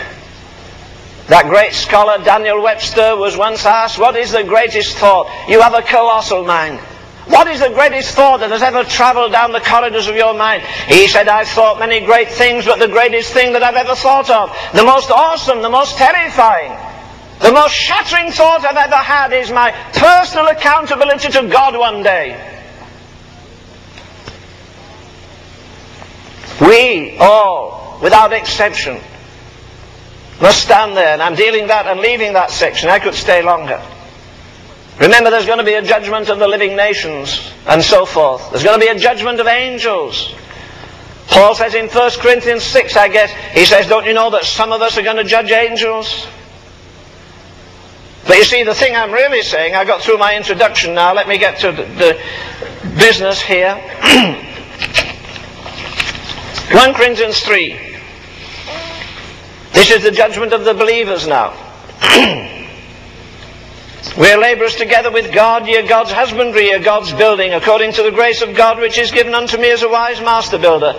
That great scholar Daniel Webster was once asked, what is the greatest thought? You have a colossal mind. What is the greatest thought that has ever traveled down the corridors of your mind? He said, I've thought many great things, but the greatest thing that I've ever thought of, the most awesome, the most terrifying, the most shattering thought I've ever had is my personal accountability to God one day. We all, without exception, must stand there, and I'm dealing that and leaving that section. I could stay longer. Remember, there's going to be a judgment of the living nations and so forth. There's going to be a judgment of angels. Paul says in 1 Corinthians 6, I guess, he says, Don't you know that some of us are going to judge angels? But you see, the thing I'm really saying, I got through my introduction now, let me get to the, the business here. [CLEARS THROAT] 1 Corinthians 3. This is the judgment of the believers now. [CLEARS THROAT] We are laborers together with God, ye God's husbandry, ye God's building, according to the grace of God which is given unto me as a wise master builder.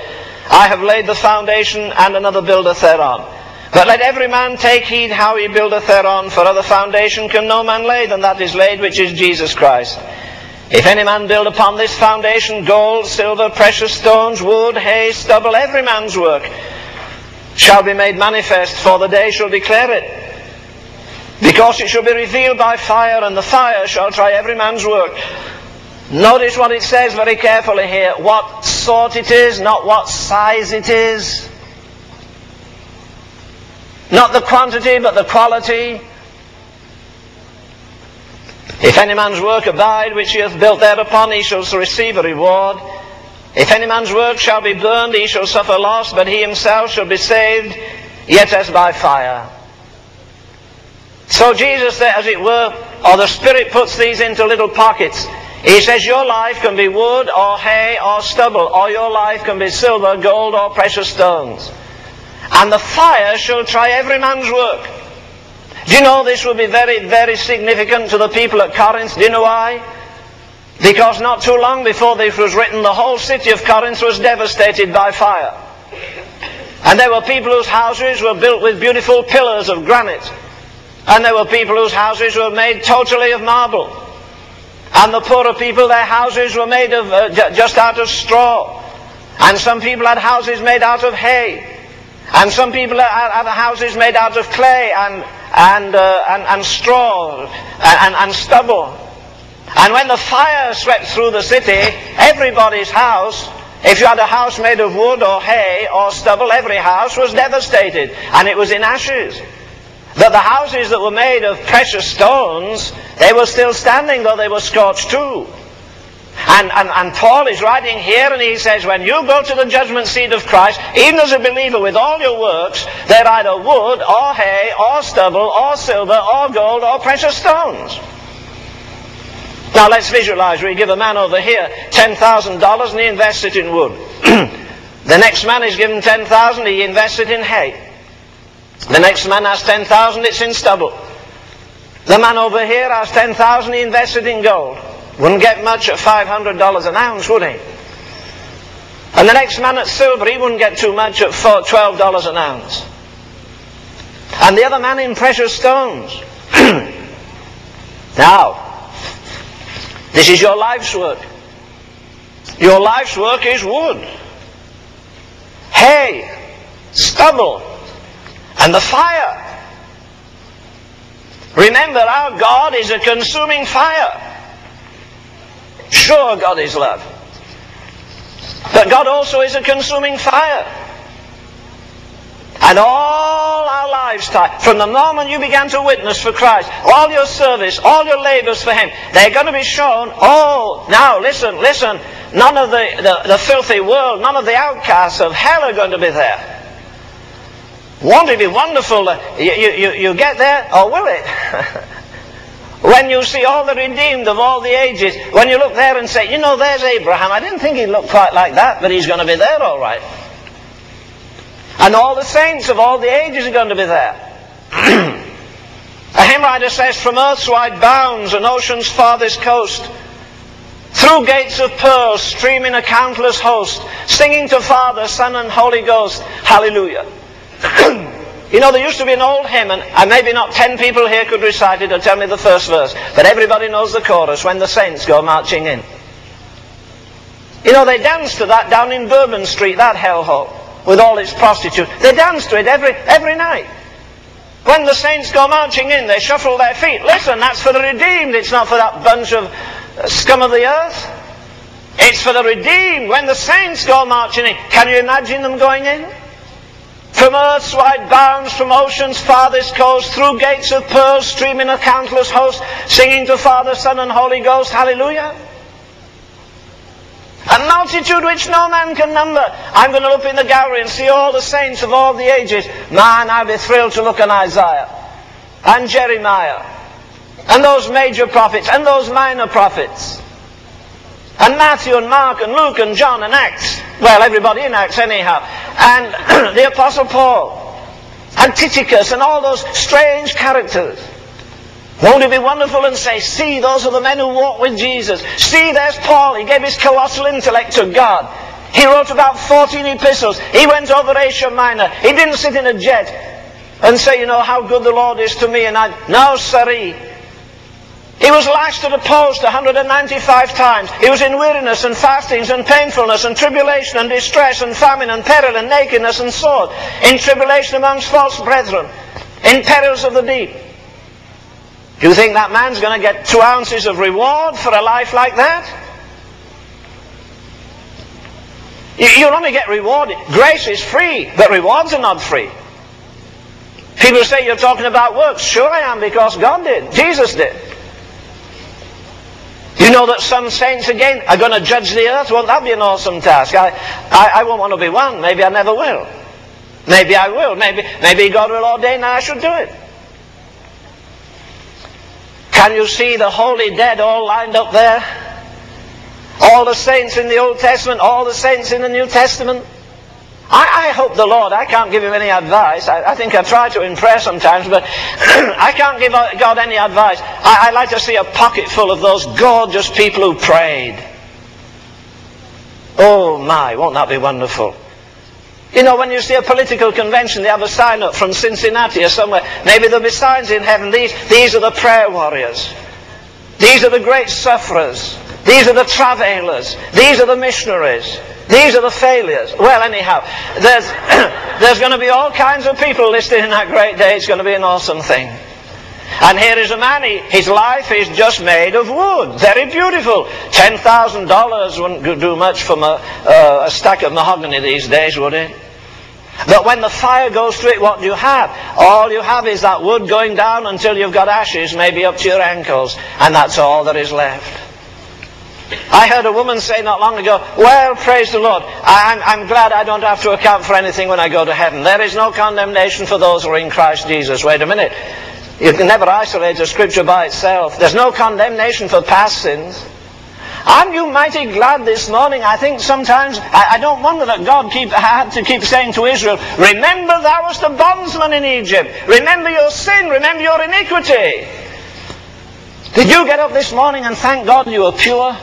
I have laid the foundation, and another buildeth thereon. But let every man take heed how he buildeth thereon, for other foundation can no man lay than that is laid, which is Jesus Christ. If any man build upon this foundation gold, silver, precious stones, wood, hay, stubble, every man's work shall be made manifest, for the day shall declare it because it shall be revealed by fire, and the fire shall try every man's work. Notice what it says very carefully here. What sort it is, not what size it is. Not the quantity, but the quality. If any man's work abide, which he hath built thereupon, he shall receive a reward. If any man's work shall be burned, he shall suffer loss, but he himself shall be saved, yet as by fire. So Jesus, as it were, or the Spirit puts these into little pockets. He says your life can be wood or hay or stubble, or your life can be silver, gold, or precious stones. And the fire shall try every man's work. Do you know this will be very, very significant to the people at Corinth? Do you know why? Because not too long before this was written, the whole city of Corinth was devastated by fire. And there were people whose houses were built with beautiful pillars of granite and there were people whose houses were made totally of marble. And the poorer people, their houses were made of uh, just out of straw. And some people had houses made out of hay. And some people had, houses made out of clay and, and, uh, and, and, straw and, and stubble. And when the fire swept through the city, everybody's house if you had a house made of wood or hay or stubble, every house was devastated and it was in ashes. That the houses that were made of precious stones, they were still standing though they were scorched too. And, and, and Paul is writing here and he says, when you go to the judgment seat of Christ, even as a believer with all your works, they're either wood or hay or stubble or silver or gold or precious stones. Now let's visualize. We give a man over here $10,000 and he invests it in wood. [CLEARS THROAT] the next man is given 10,000, he invests it in hay. The next man has 10,000, it's in stubble. The man over here has 10,000, he invested in gold. Wouldn't get much at $500 an ounce, would he? And the next man at silver, he wouldn't get too much at $12 an ounce. And the other man in precious stones. [CLEARS THROAT] now, this is your life's work. Your life's work is wood, hay, stubble, and the fire. Remember, our God is a consuming fire. Sure, God is love. But God also is a consuming fire. And all our lives, time, from the moment you began to witness for Christ, all your service, all your labors for Him, they're going to be shown, oh, now listen, listen, none of the, the, the filthy world, none of the outcasts of hell are going to be there. Won't it be wonderful? You, you, you get there, or will it? [LAUGHS] when you see all the redeemed of all the ages, when you look there and say, you know, there's Abraham. I didn't think he looked quite like that, but he's going to be there all right. And all the saints of all the ages are going to be there. [CLEARS THROAT] A hymn writer says, from earth's wide bounds and ocean's farthest coast, Through gates of pearl streaming a countless host, singing to Father, Son, and Holy Ghost. Hallelujah. [CLEARS THROAT] you know, there used to be an old hymn, and, maybe not ten people here could recite it or tell me the first verse, but everybody knows the chorus when the saints go marching in. You know, they dance to that down in Bourbon Street, that hellhole, with all its prostitutes. They dance to it every, every night. When the saints go marching in, they shuffle their feet. Listen, that's for the redeemed. It's not for that bunch of uh, scum of the earth. It's for the redeemed. When the saints go marching in, can you imagine them going in? From earth's wide bounds, from ocean's farthest coast, through gates of pearl, streaming a countless host, singing to Father, Son, and Holy Ghost, hallelujah. A multitude which no man can number. I'm going to look in the gallery and see all the saints of all the ages. Man, I'll be thrilled to look on Isaiah and Jeremiah and those major prophets and those minor prophets. And Matthew and Mark and Luke and John and Acts. Well, everybody in Acts anyhow. And [CLEARS THROAT] the Apostle Paul. And Tychicus and all those strange characters. Won't it be wonderful and say, see, those are the men who walk with Jesus. See, there's Paul. He gave his colossal intellect to God. He wrote about 14 epistles. He went over Asia Minor. He didn't sit in a jet and say, you know, how good the Lord is to me. And I, no, sorry. He was lashed at a post 195 times. He was in weariness and fastings and painfulness and tribulation and distress and famine and peril and nakedness and sword. In tribulation amongst false brethren. In perils of the deep. Do you think that man's going to get two ounces of reward for a life like that? You'll only get rewarded. Grace is free, but rewards are not free. People say you're talking about works. Sure I am because God did. Jesus did. You know that some saints again are going to judge the earth? Won't that be an awesome task? I, I, I won't want to be one. Maybe I never will. Maybe I will. Maybe, maybe God will ordain I should do it. Can you see the holy dead all lined up there? All the saints in the Old Testament, all the saints in the New Testament. I, I hope the Lord, I can't give him any advice. I, I think I try to impress sometimes, but [CLEARS THROAT] I can't give uh, God any advice. I, I like to see a pocket full of those gorgeous people who prayed. Oh my, won't that be wonderful? You know, when you see a political convention, they have a sign up from Cincinnati or somewhere. Maybe there'll be signs in heaven. These, these are the prayer warriors. These are the great sufferers. These are the travailers. These are the missionaries. These are the failures. Well, anyhow, there's, [COUGHS] there's going to be all kinds of people listed in that great day. It's going to be an awesome thing. And here is a man, he, his life is just made of wood. Very beautiful. $10,000 wouldn't do much for a, uh, a stack of mahogany these days, would it? But when the fire goes through it, what do you have? All you have is that wood going down until you've got ashes, maybe up to your ankles. And that's all that is left. I heard a woman say not long ago, well, praise the Lord, I'm, I'm, glad I don't have to account for anything when I go to heaven. There is no condemnation for those who are in Christ Jesus. Wait a minute. You can never isolate a scripture by itself. There's no condemnation for past sins. Aren't you mighty glad this morning? I think sometimes, I, I don't wonder that God keep, had to keep saying to Israel, Remember thou wast a bondsman in Egypt. Remember your sin. Remember your iniquity. Did you get up this morning and thank God you were pure?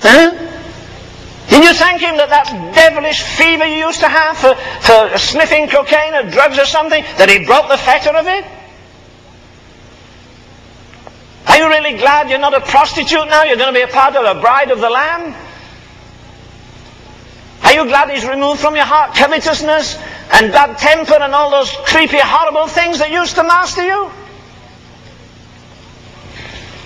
Huh? Did you thank him that that devilish fever you used to have for, for sniffing cocaine or drugs or something, that he broke the fetter of it? Are you really glad you're not a prostitute now? You're going to be a part of the bride of the Lamb? Are you glad he's removed from your heart covetousness and bad temper and all those creepy, horrible things that used to master you?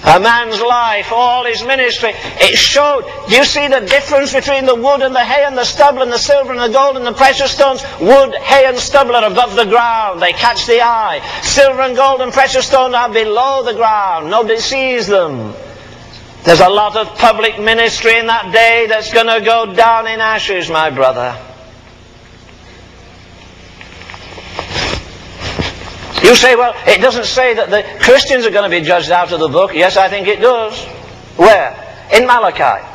A man's life, all his ministry, it showed. Do you see the difference between the wood and the hay and the stubble and the silver and the gold and the precious stones? Wood, hay and stubble are above the ground. They catch the eye. Silver and gold and precious stones are below the ground. Nobody sees them. There's a lot of public ministry in that day that's going to go down in ashes, my brother. You say, well, it doesn't say that the Christians are going to be judged out of the book. Yes, I think it does. Where? In Malachi.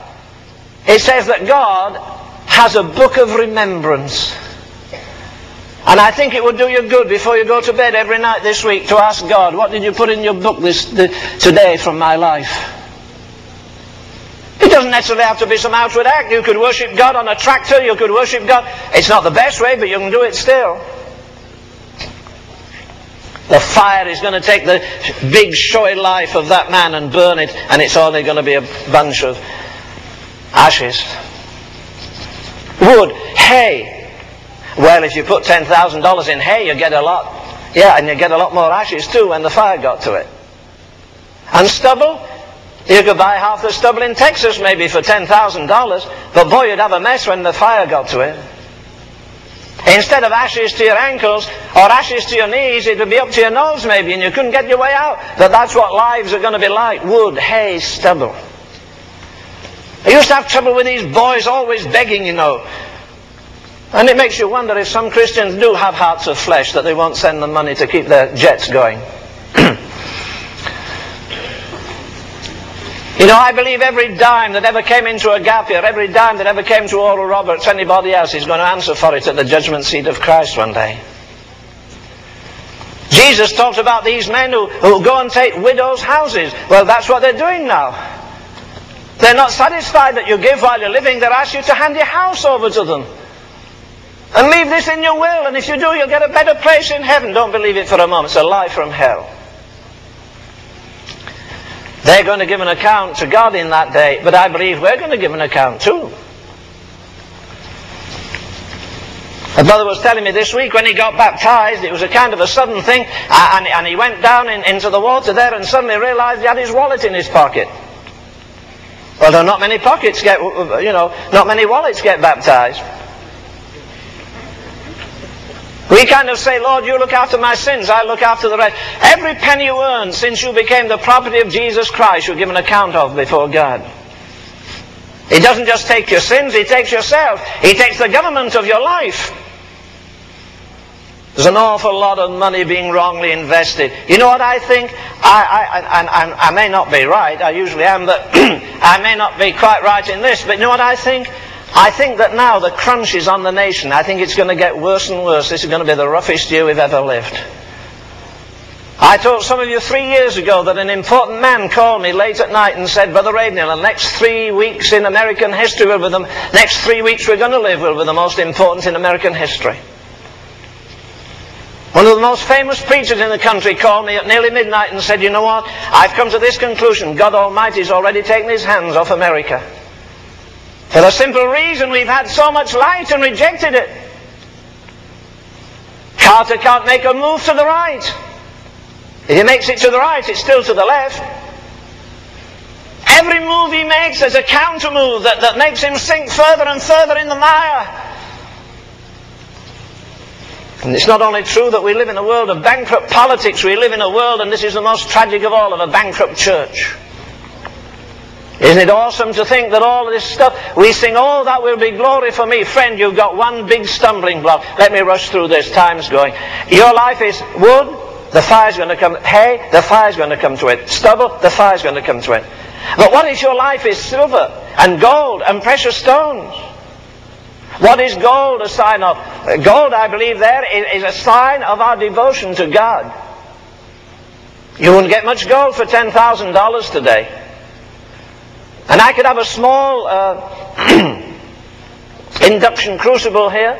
It says that God has a book of remembrance. And I think it would do you good before you go to bed every night this week to ask God, what did you put in your book this, the, today from my life? It doesn't necessarily have to be some outward act. You could worship God on a tractor, you could worship God. It's not the best way, but you can do it still. The fire is going to take the big showy life of that man and burn it, and it's only going to be a bunch of ashes. Wood, hay. Well, if you put $10,000 in hay, you get a lot. Yeah, and you get a lot more ashes too when the fire got to it. And stubble, you could buy half the stubble in Texas maybe for $10,000, but boy, you'd have a mess when the fire got to it. Instead of ashes to your ankles or ashes to your knees, it would be up to your nose maybe, and you couldn't get your way out. But that's what lives are going to be like wood, hay, stubble. I used to have trouble with these boys always begging, you know. And it makes you wonder if some Christians do have hearts of flesh that they won't send them money to keep their jets going. You know, I believe every dime that ever came into Agape every dime that ever came to Oral Roberts, anybody else is going to answer for it at the judgment seat of Christ one day. Jesus talked about these men who, who go and take widows' houses. Well, that's what they're doing now. They're not satisfied that you give while you're living. They're asked you to hand your house over to them. And leave this in your will. And if you do, you'll get a better place in heaven. Don't believe it for a moment. It's a lie from hell. They're going to give an account to God in that day, but I believe we're going to give an account too. A brother was telling me this week when he got baptized, it was a kind of a sudden thing, and, and he went down in, into the water there and suddenly realized he had his wallet in his pocket. Are not many pockets get, you know, not many wallets get baptized. We kind of say, Lord, you look after my sins, I look after the rest. Every penny you earn since you became the property of Jesus Christ, you give an account of before God. He doesn't just take your sins, He takes yourself. He takes the government of your life. There's an awful lot of money being wrongly invested. You know what I think? I, I, I, I may not be right, I usually am, but [CLEARS THROAT] I may not be quite right in this, but you know what I think? I think that now the crunch is on the nation. I think it's going to get worse and worse. This is going to be the roughest year we've ever lived. I told some of you three years ago that an important man called me late at night and said, Brother Ravenhill, the next three weeks in American history will be the next three weeks we're going to live will be the most important in American history. One of the most famous preachers in the country called me at nearly midnight and said, You know what? I've come to this conclusion. God Almighty's already taken his hands off America. For the simple reason we've had so much light and rejected it. Carter can't make a move to the right. If he makes it to the right, it's still to the left. Every move he makes is a counter move that, that makes him sink further and further in the mire. And it's not only true that we live in a world of bankrupt politics, we live in a world, and this is the most tragic of all, of a bankrupt church. Isn't it awesome to think that all this stuff, we sing, oh, that will be glory for me. Friend, you've got one big stumbling block. Let me rush through this. Time's going. Your life is wood, the fire's going to come. Hay, the fire's going to come to it. Stubble, the fire's going to come to it. But what is your life is silver and gold and precious stones. What is gold a sign of? Gold, I believe, there is a sign of our devotion to God. You wouldn't get much gold for $10,000 today. And I could have a small uh, [CLEARS THROAT] induction crucible here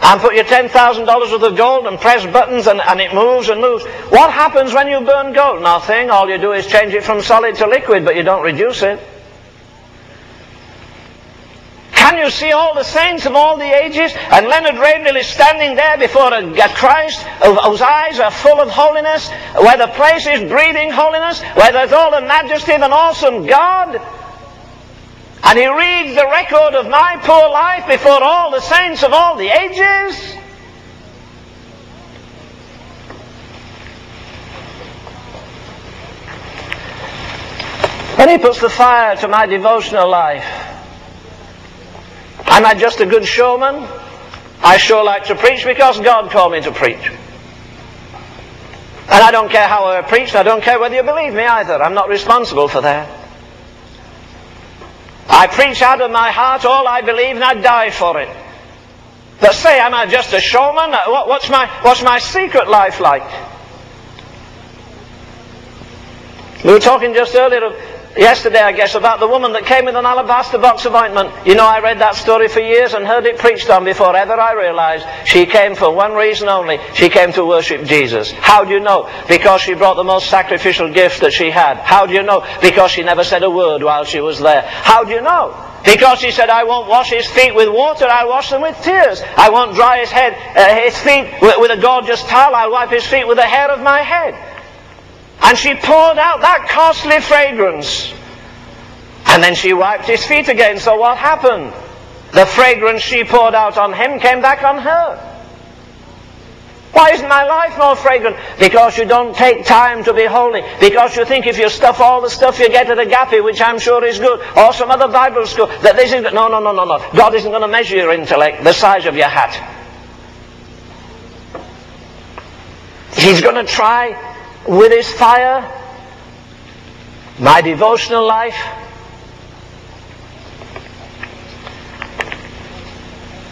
and put your $10,000 worth of gold and press buttons and, and it moves and moves. What happens when you burn gold? Nothing. All you do is change it from solid to liquid, but you don't reduce it. Can you see all the saints of all the ages? And Leonard Ravenhill is standing there before a, a Christ whose eyes are full of holiness, where the place is breathing holiness, where there's all the majesty of an awesome God. And he reads the record of my poor life before all the saints of all the ages. And he puts the fire to my devotional life. Am I just a good showman? I sure like to preach because God called me to preach. And I don't care how I preach, I don't care whether you believe me either. I'm not responsible for that. I preach out of my heart all I believe and I die for it. But say, am I just a showman? Uh, what's my, what's my secret life like? We were talking just earlier of yesterday, I guess, about the woman that came with an alabaster box of ointment. You know, I read that story for years and heard it preached on before ever I realized she came for one reason only. She came to worship Jesus. How do you know? Because she brought the most sacrificial gift that she had. How do you know? Because she never said a word while she was there. How do you know? Because he said, I won't wash his feet with water, I'll wash them with tears. I won't dry his head, uh, his feet with, with a gorgeous towel, I'll wipe his feet with the hair of my head. And she poured out that costly fragrance. And then she wiped his feet again. So what happened? The fragrance she poured out on him came back on her. Why isn't my life more fragrant? Because you don't take time to be holy. Because you think if you stuff all the stuff you get at Agape, which I'm sure is good, or some other Bible school, that this is... No, no, no, no, no. God isn't going to measure your intellect the size of your hat. He's going to try with his fire, my devotional life.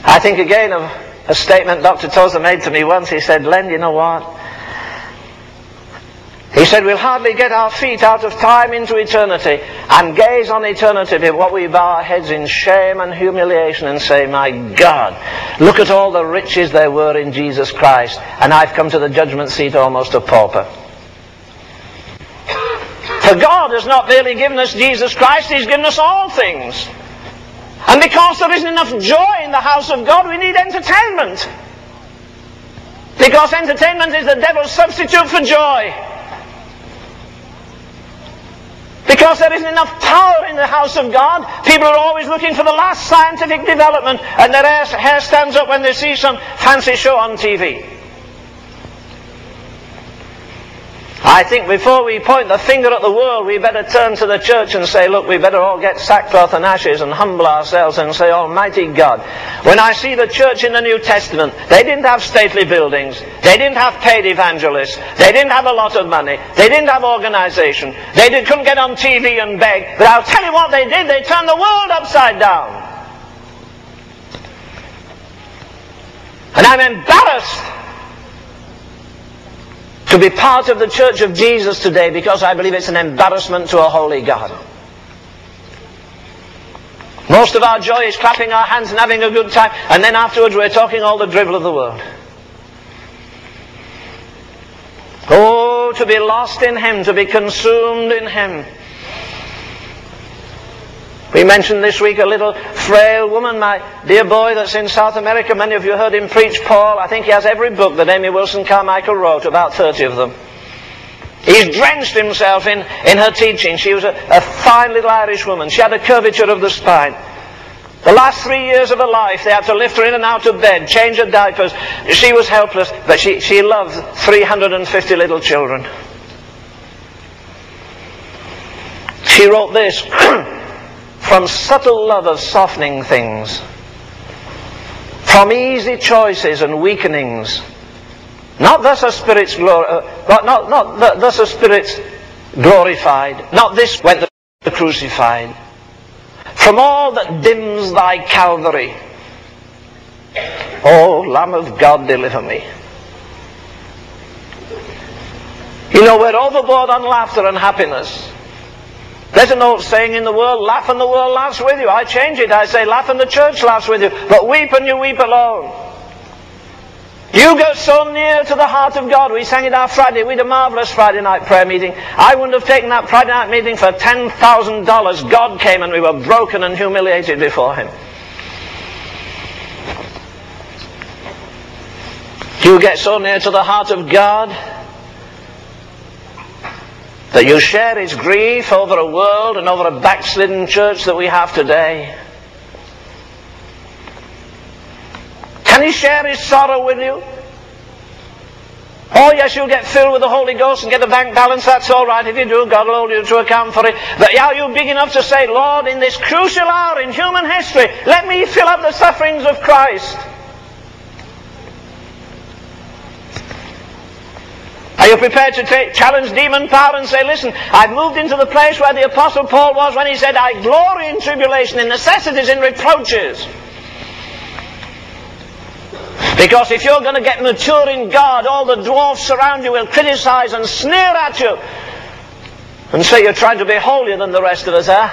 I think again of a statement Dr. Tozer made to me once. He said, Len, you know what? He said, we'll hardly get our feet out of time into eternity and gaze on eternity before we bow our heads in shame and humiliation and say, my God, look at all the riches there were in Jesus Christ and I've come to the judgment seat almost a pauper. For God has not merely given us Jesus Christ, He's given us all things. And because there isn't enough joy in the house of God, we need entertainment. Because entertainment is the devil's substitute for joy. Because there isn't enough power in the house of God, people are always looking for the last scientific development, and their hair stands up when they see some fancy show on TV. I think before we point the finger at the world, we better turn to the church and say, look, we better all get sackcloth and ashes and humble ourselves and say, Almighty God. When I see the church in the New Testament, they didn't have stately buildings. They didn't have paid evangelists. They didn't have a lot of money. They didn't have organization. They did, couldn't get on TV and beg. But I'll tell you what they did. They turned the world upside down. And I'm embarrassed to be part of the Church of Jesus today because I believe it's an embarrassment to a holy God. Most of our joy is clapping our hands and having a good time, and then afterwards we're talking all the drivel of the world. Oh, to be lost in Him, to be consumed in Him. We mentioned this week a little frail woman, my dear boy that's in South America. Many of you heard him preach Paul. I think he has every book that Amy Wilson Carmichael wrote, about 30 of them. He's drenched himself in, in her teaching. She was a, a fine little Irish woman. She had a curvature of the spine. The last three years of her life, they had to lift her in and out of bed, change her diapers. She was helpless, but she, she loved 350 little children. She wrote this. [CLEARS THROAT] from subtle love of softening things, from easy choices and weakenings. Not thus a spirit's glor- uh, not, not thus a spirit's glorified. Not this went the crucified. From all that dims thy Calvary. Oh, Lamb of God, deliver me. You know, we're overboard on laughter and happiness. There's an old saying in the world, laugh and the world laughs with you. I change it. I say, laugh and the church laughs with you. But weep and you weep alone. You go so near to the heart of God. We sang it our Friday. We had a marvelous Friday night prayer meeting. I wouldn't have taken that Friday night meeting for $10,000. God came and we were broken and humiliated before Him. You get so near to the heart of God that you share his grief over a world and over a backslidden church that we have today? Can he share his sorrow with you? Oh, yes, you'll get filled with the Holy Ghost and get a bank balance. That's all right. If you do, God will hold you to account for it. But are you big enough to say, Lord, in this crucial hour in human history, let me fill up the sufferings of Christ? Are you prepared to challenge demon power and say, listen, I've moved into the place where the Apostle Paul was when he said, I glory in tribulation, in necessities, in reproaches. Because if you're going to get mature in God, all the dwarfs around you will criticize and sneer at you. And say you're trying to be holier than the rest of us, huh?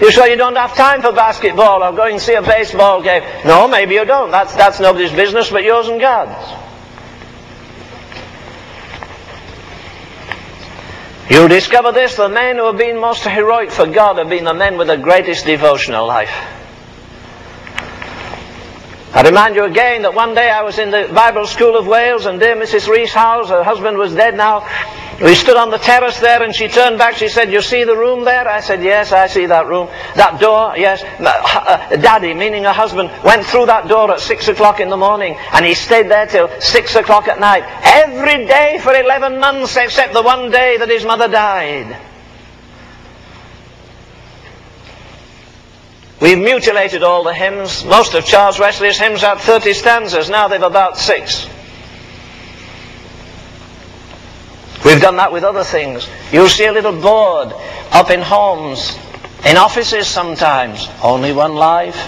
You sure you don't have time for basketball or going to see a baseball game? No, maybe you don't. That's, that's nobody's business but yours and God's. You'll discover this, the men who have been most heroic for God have been the men with the greatest devotional life. I remind you again that one day I was in the Bible School of Wales and dear Mrs. Rees Howells, her husband was dead now, we stood on the terrace there and she turned back, she said, you see the room there? I said, yes, I see that room. That door, yes. Uh, Daddy, meaning her husband, went through that door at six o'clock in the morning and he stayed there till six o'clock at night. Every day for 11 months except the one day that his mother died. We've mutilated all the hymns. Most of Charles Wesley's hymns had 30 stanzas. Now they've about six. We've done that with other things. You'll see a little board up in homes, in offices sometimes. Only one life,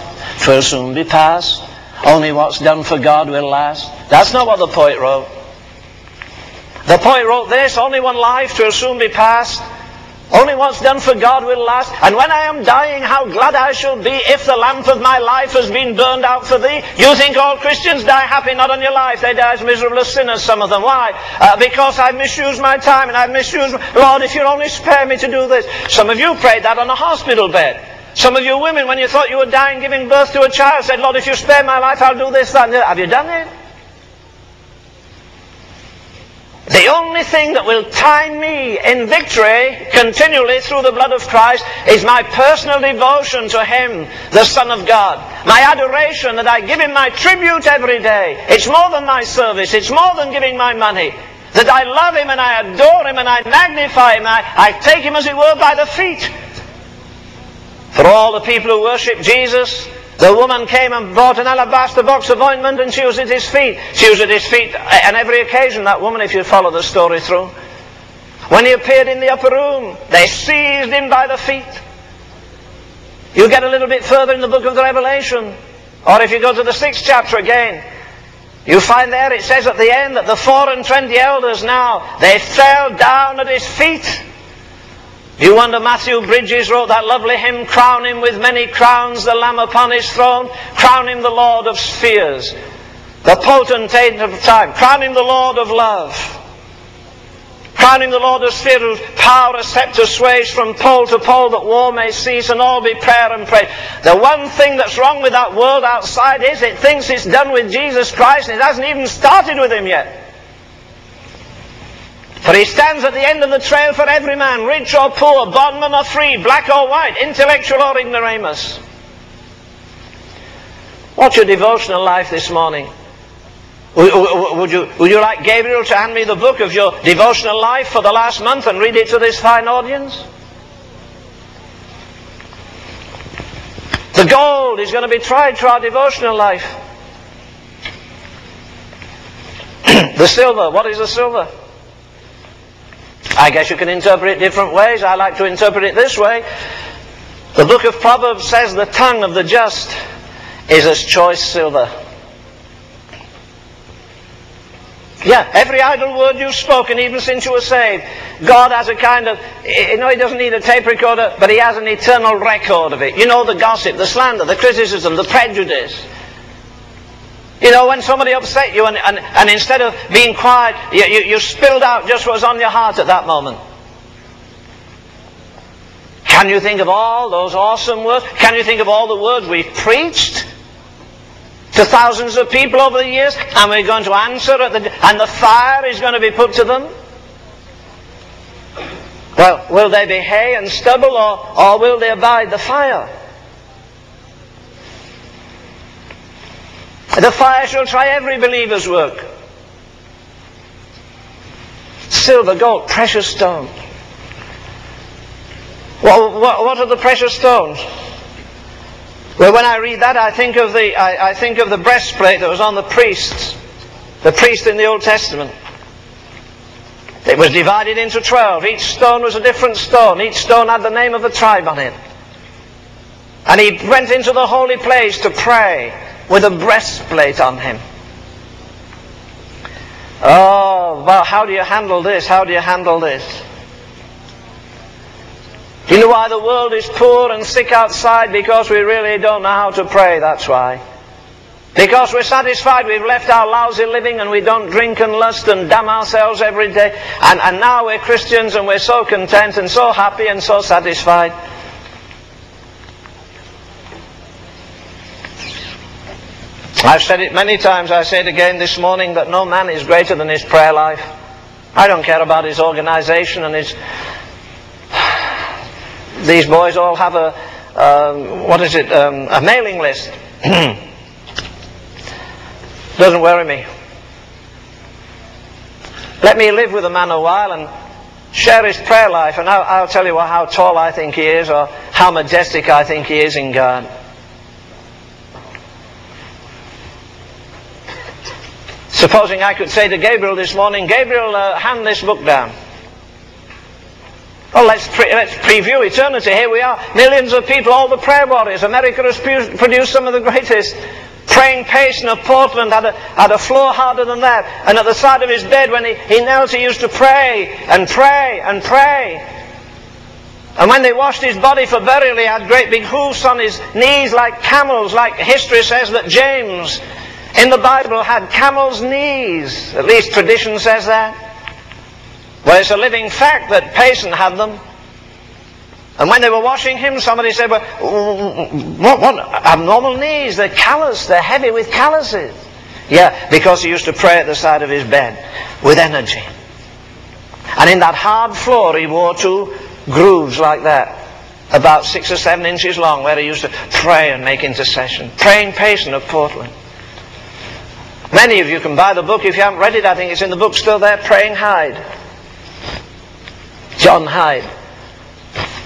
twill soon be past. Only what's done for God will last. That's not what the poet wrote. The poet wrote this, only one life, twill soon be past. Only what's done for God will last. And when I am dying, how glad I shall be if the lamp of my life has been burned out for thee. You think all Christians die happy? Not on your life. They die as miserable as sinners, some of them. Why? Uh, because I've misused my time and I've misused... Lord, if you'll only spare me to do this. Some of you prayed that on a hospital bed. Some of you women, when you thought you were dying giving birth to a child, said, Lord, if you spare my life, I'll do this, that, and Have you done it? The only thing that will tie me in victory continually through the blood of Christ is my personal devotion to Him, the Son of God. My adoration that I give Him my tribute every day. It's more than my service. It's more than giving my money. That I love Him and I adore Him and I magnify Him. I, I take Him as it were by the feet. For all the people who worship Jesus, the woman came and brought an alabaster box of ointment and she was at his feet. She was at his feet eh, on every occasion, that woman, if you follow the story through. When he appeared in the upper room, they seized him by the feet. You get a little bit further in the book of the Revelation, or if you go to the sixth chapter again, you find there it says at the end that the four and twenty elders now, they fell down at his feet you wonder Matthew Bridges wrote that lovely hymn, Crown him with many crowns, the Lamb upon his throne, crown him the Lord of spheres, the potentate of time, crown him the Lord of love, crown him the Lord of spheres, whose power a scepter sways from pole to pole, that war may cease and all be prayer and praise. The one thing that's wrong with that world outside is it thinks it's done with Jesus Christ and it hasn't even started with him yet. For he stands at the end of the trail for every man, rich or poor, bondman or free, black or white, intellectual or ignoramus. What's your devotional life this morning? Would you, would you like Gabriel to hand me the book of your devotional life for the last month and read it to this fine audience? The gold is going to be tried to our devotional life. [CLEARS THROAT] the silver, what is the silver? I guess you can interpret it different ways. I like to interpret it this way. The book of Proverbs says the tongue of the just is as choice silver. Yeah, every idle word you've spoken, even since you were saved, God has a kind of, eh, eh, you know, He doesn't need a tape recorder, but He has an eternal record of it. You know, the gossip, the slander, the criticism, the prejudice. You know, when somebody upset you and, and, and instead of being quiet, you, you, you spilled out just what was on your heart at that moment. Can you think of all those awesome words? Can you think of all the words we've preached to thousands of people over the years? And we're going to answer at the, and the fire is going to be put to them? Well, will they be hay and stubble or, or will they abide the fire? The fire shall try every believer's work. Silver, gold, precious stones. Well, what are the precious stones? Well, when I read that, I think of the I, I think of the breastplate that was on the priests, the priest in the Old Testament. It was divided into twelve. Each stone was a different stone. Each stone had the name of the tribe on it. And he went into the holy place to pray with a breastplate on him. Oh, well, how do you handle this? How do you handle this? You know why the world is poor and sick outside? Because we really don't know how to pray, that's why. Because we're satisfied we've left our lousy living and we don't drink and lust and damn ourselves every day. And, and now we're Christians and we're so content and so happy and so satisfied. I've said it many times, I say it again this morning, that no man is greater than his prayer life. I don't care about his organization and his... [SIGHS] These boys all have a, um, what is it, um, a mailing list. [CLEARS THROAT] Doesn't worry me. Let me live with a man a while and share his prayer life, and I'll, I'll tell you how tall I think he is or how majestic I think he is in God. Supposing I could say to Gabriel this morning, Gabriel, uh, hand this book down. Oh, let's, pre- let's preview eternity. Here we are. Millions of people, all the prayer warriors. America has produced some of the greatest. Praying Payson of Portland had a, had a floor harder than that. And at the side of his bed, when he, he knelt, he used to pray and pray and pray. And when they washed his body for burial, he had great big hoofs on his knees like camels, like history says that James in the Bible had camel's knees. At least tradition says that. Well, it's a living fact that Payson had them. And when they were washing him, somebody said, well, what, what abnormal knees? They're callous. They're heavy with calluses. Yeah, because he used to pray at the side of his bed with energy. And in that hard floor, he wore two grooves like that, about six or seven inches long, where he used to pray and make intercession. Praying Payson of Portland. Many of you can buy the book if you haven't read it. I think it's in the book still there, Praying Hyde. John Hyde.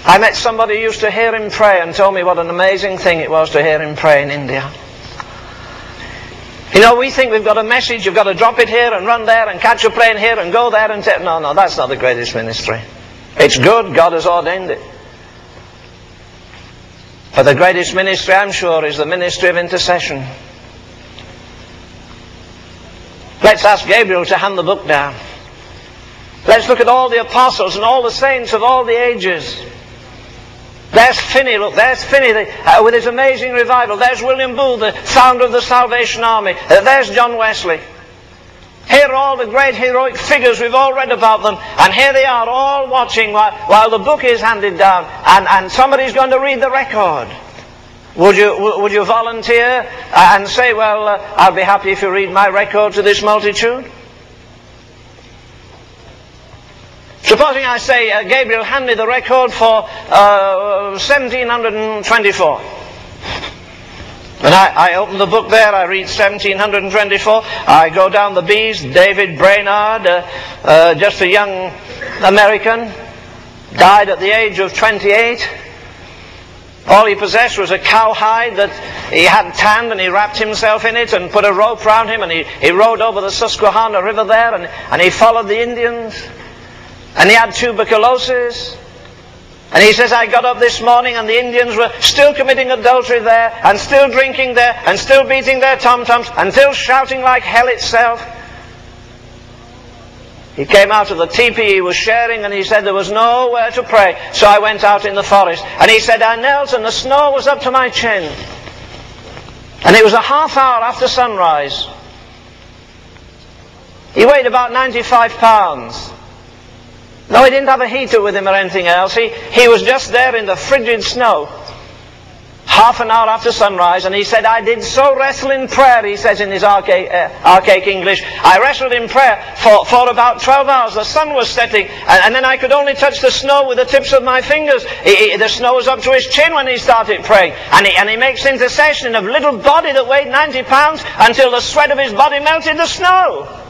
I met somebody who used to hear him pray and told me what an amazing thing it was to hear him pray in India. You know, we think we've got a message, you've got to drop it here and run there and catch a plane here and go there and take... No, no, that's not the greatest ministry. It's good, God has ordained it. But the greatest ministry, I'm sure, is the ministry of intercession. Let's ask Gabriel to hand the book down. Let's look at all the apostles and all the saints of all the ages. There's Finney, look, there's Finney uh, with his amazing revival. There's William Booth, the founder of the Salvation Army. Uh, there's John Wesley. Here are all the great heroic figures, we've all read about them, and here they are all watching while, while the book is handed down, and, and somebody's going to read the record. Would you, would you volunteer and say, well, uh, I'll be happy if you read my record to this multitude? Supposing I say, uh, Gabriel, hand me the record for uh, 1724. And I, I, open the book there, I read 1724, I go down the B's, David Brainerd, uh, uh, just a young American, died at the age of 28. All he possessed was a cowhide that he had tanned and he wrapped himself in it and put a rope round him and he, he rode over the Susquehanna River there and, and he followed the Indians. And he had tuberculosis. And he says, I got up this morning and the Indians were still committing adultery there and still drinking there and still beating their tom-toms and still shouting like hell itself. He came out of the teepee he was sharing and he said there was nowhere to pray. So I went out in the forest. And he said, I knelt and the snow was up to my chin. And it was a half hour after sunrise. He weighed about 95 pounds. No, he didn't have a heater with him or anything else. He, he was just there in the frigid snow half an hour after sunrise, and he said, I did so wrestle in prayer, he says in his archaic, uh, archaic English. I wrestled in prayer for, for about 12 hours. The sun was setting, and, and then I could only touch the snow with the tips of my fingers. He, he, the snow was up to his chin when he started praying. And he, and he makes intercession of little body that weighed 90 pounds until the sweat of his body melted the snow.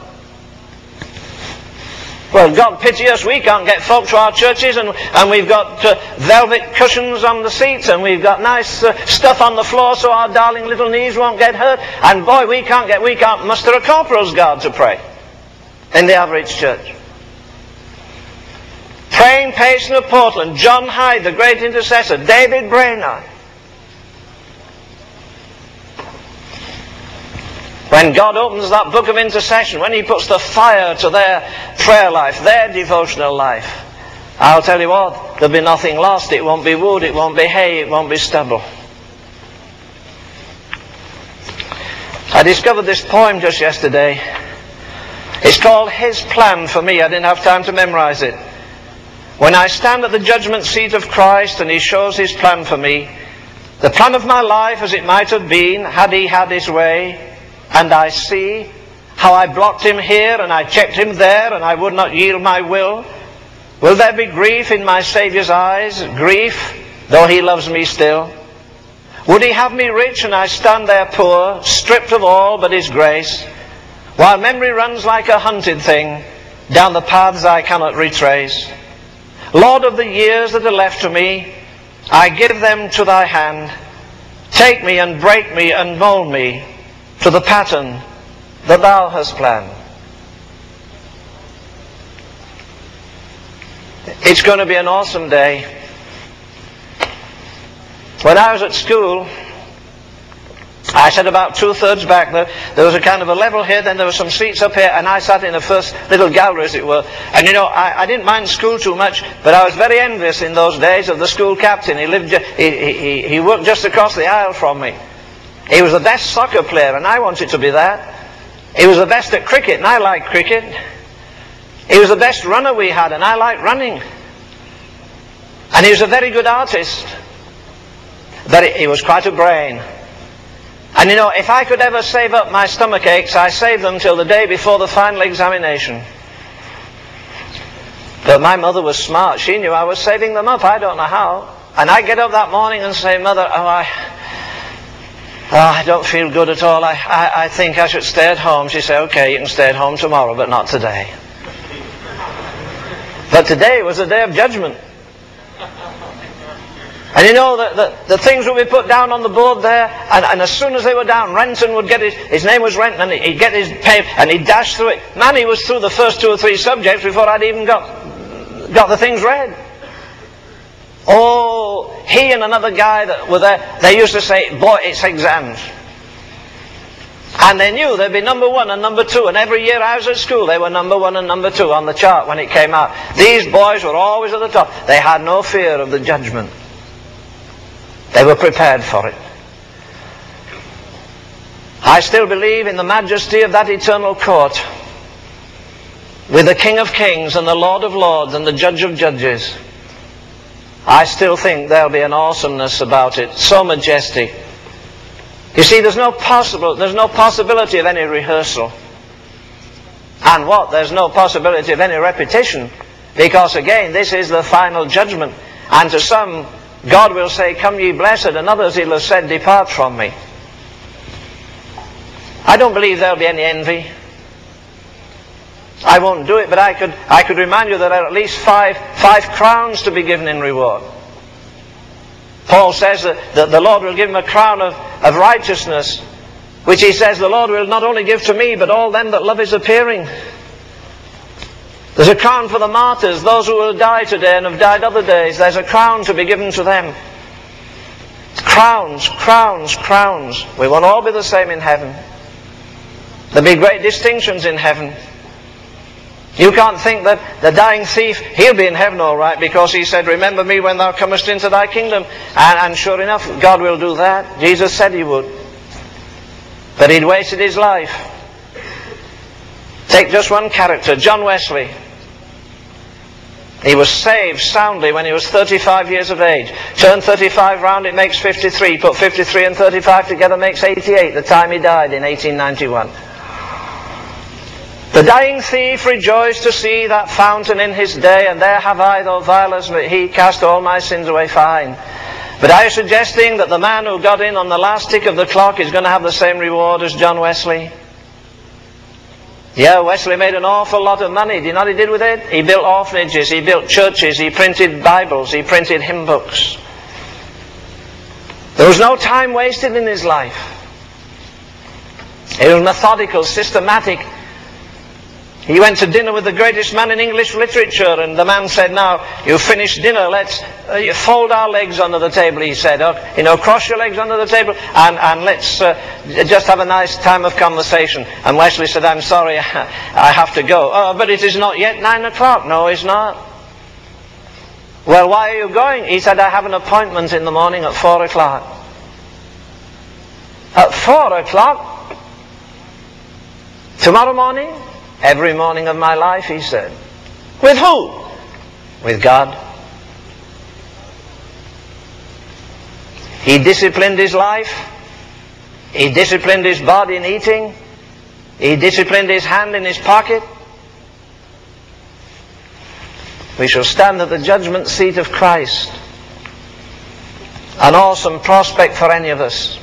Well, God pity us, we can't get folk to our churches, and, and we've got uh, velvet cushions on the seats, and we've got nice uh, stuff on the floor so our darling little knees won't get hurt. And boy, we can't get, we can't muster a corporal's guard to pray in the average church. Praying Payson of Portland, John Hyde, the great intercessor, David Brainerd, When God opens that book of intercession, when He puts the fire to their prayer life, their devotional life, I'll tell you what, there'll be nothing lost. It won't be wood, it won't be hay, it won't be stubble. I discovered this poem just yesterday. It's called His Plan for Me. I didn't have time to memorize it. When I stand at the judgment seat of Christ and He shows His plan for me, the plan of my life as it might have been had He had His way, and I see how I blocked Him here and I checked Him there and I would not yield my will, will there be grief in my Saviour's eyes? Grief, though He loves me still? Would he have me rich and I stand there poor, stripped of all but his grace, while memory runs like a hunted thing down the paths I cannot retrace? Lord of the years that are left to me, I give them to thy hand. Take me and break me and mold me to the pattern that thou hast planned. It's going to be an awesome day. When I was at school, I sat about two thirds back there. There was a kind of a level here, then there were some seats up here, and I sat in the first little gallery, as it were. And you know, I, I didn't mind school too much, but I was very envious in those days of the school captain. He lived, he, he, he worked just across the aisle from me. He was the best soccer player, and I wanted to be that. He was the best at cricket, and I liked cricket. He was the best runner we had, and I liked running. And he was a very good artist. But he was quite a brain. And you know, if I could ever save up my stomach aches, I save them till the day before the final examination. But my mother was smart. She knew I was saving them up. I don't know how. And I get up that morning and say, Mother, oh, I, oh, I don't feel good at all. I, I, I think I should stay at home. She said, okay, you can stay at home tomorrow, but not today. But today was a day of judgment. And you know, the, the, the, things would be put down on the board there, and, and as soon as they were down, Renton would get his, his name was Renton, and he'd get his paper, and he'd dash through it. Man, he was through the first two or three subjects before I'd even got, got the things read. Oh, he and another guy that were there, they used to say, boy, it's exams. And they knew they'd be number one and number two, and every year I was at school, they were number one and number two on the chart when it came out. These boys were always at the top. They had no fear of the judgment. They were prepared for it. I still believe in the majesty of that eternal court with the King of Kings and the Lord of Lords and the Judge of Judges. I still think there'll be an awesomeness about it, so majestic. You see, there's no possible, there's no possibility of any rehearsal. And what? There's no possibility of any repetition. Because again, this is the final judgment. And to some, God will say, Come ye blessed, and others he'll have said, Depart from me. I don't believe there'll be any envy. I won't do it, but I could, I could remind you that there are at least five, five crowns to be given in reward. Paul says that, that the Lord will give him a crown of, of righteousness, which he says the Lord will not only give to me, but all them that love his appearing. There's a crown for the martyrs, those who will die today and have died other days. There's a crown to be given to them. Crowns, crowns, crowns. We won't all be the same in heaven. There'll be great distinctions in heaven. You can't think that the dying thief, he'll be in heaven all right because he said, Remember me when thou comest into thy kingdom. And, and sure enough, God will do that. Jesus said he would. But he'd wasted his life. Take just one character, John Wesley. He was saved soundly when he was 35 years of age. Turn 35 round, it makes 53. Put 53 and 35 together makes 88, the time he died in 1891. The dying thief rejoiced to see that fountain in his day, and there have I, though vile as he, cast all my sins away fine. But are you suggesting that the man who got in on the last tick of the clock is going to have the same reward as John Wesley? Yeah, Wesley made an awful lot of money. Do you know what he did with it? He built orphanages, he built churches, he printed Bibles, he printed hymn books. There was no time wasted in his life. He was methodical, systematic. He went to dinner with the greatest man in English literature, and the man said, Now, you've finished dinner, let's uh, fold our legs under the table, he said. You know, cross your legs under the table, and, and let's uh, just have a nice time of conversation. And Wesley said, I'm sorry, [LAUGHS] I have to go. Oh, but it is not yet nine o'clock. No, it's not. Well, why are you going? He said, I have an appointment in the morning at four o'clock. At four o'clock? Tomorrow morning? Every morning of my life, he said. With who? With God. He disciplined his life. He disciplined his body in eating. He disciplined his hand in his pocket. We shall stand at the judgment seat of Christ. An awesome prospect for any of us.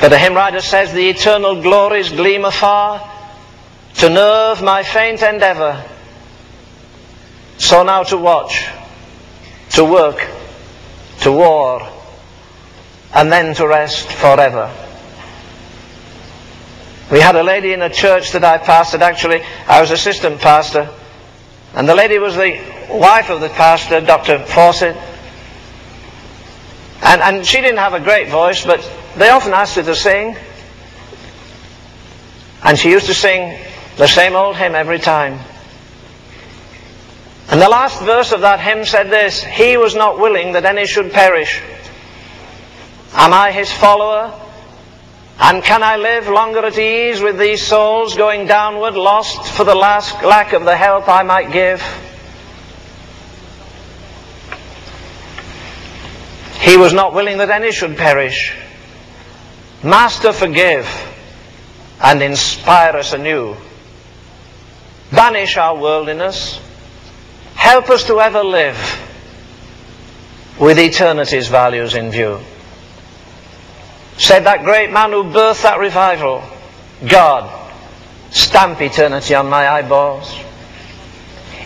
But the hymn writer says, The eternal glories gleam afar to nerve my faint endeavour. So now to watch, to work, to war, and then to rest forever. We had a lady in a church that I pastored, actually, I was assistant pastor, and the lady was the wife of the pastor, Dr. Fawcett. And, and she didn't have a great voice, but they often asked her to sing. And she used to sing the same old hymn every time. And the last verse of that hymn said this He was not willing that any should perish. Am I his follower? And can I live longer at ease with these souls going downward, lost for the last lack of the help I might give? He was not willing that any should perish. Master, forgive and inspire us anew. Banish our worldliness. Help us to ever live with eternity's values in view. Said that great man who birthed that revival, God, stamp eternity on my eyeballs.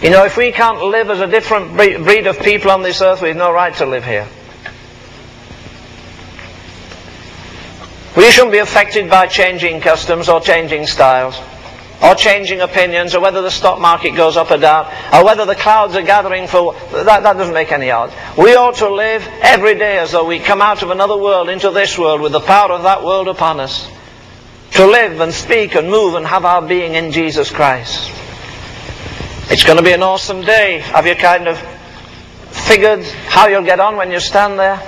You know, if we can't live as a different breed of people on this earth, we've no right to live here. We shouldn't be affected by changing customs or changing styles or changing opinions, or whether the stock market goes up or down, or whether the clouds are gathering for that, that doesn't make any odds. We ought to live every day as though we come out of another world into this world with the power of that world upon us. To live and speak and move and have our being in Jesus Christ. It's going to be an awesome day. Have you kind of figured how you'll get on when you stand there?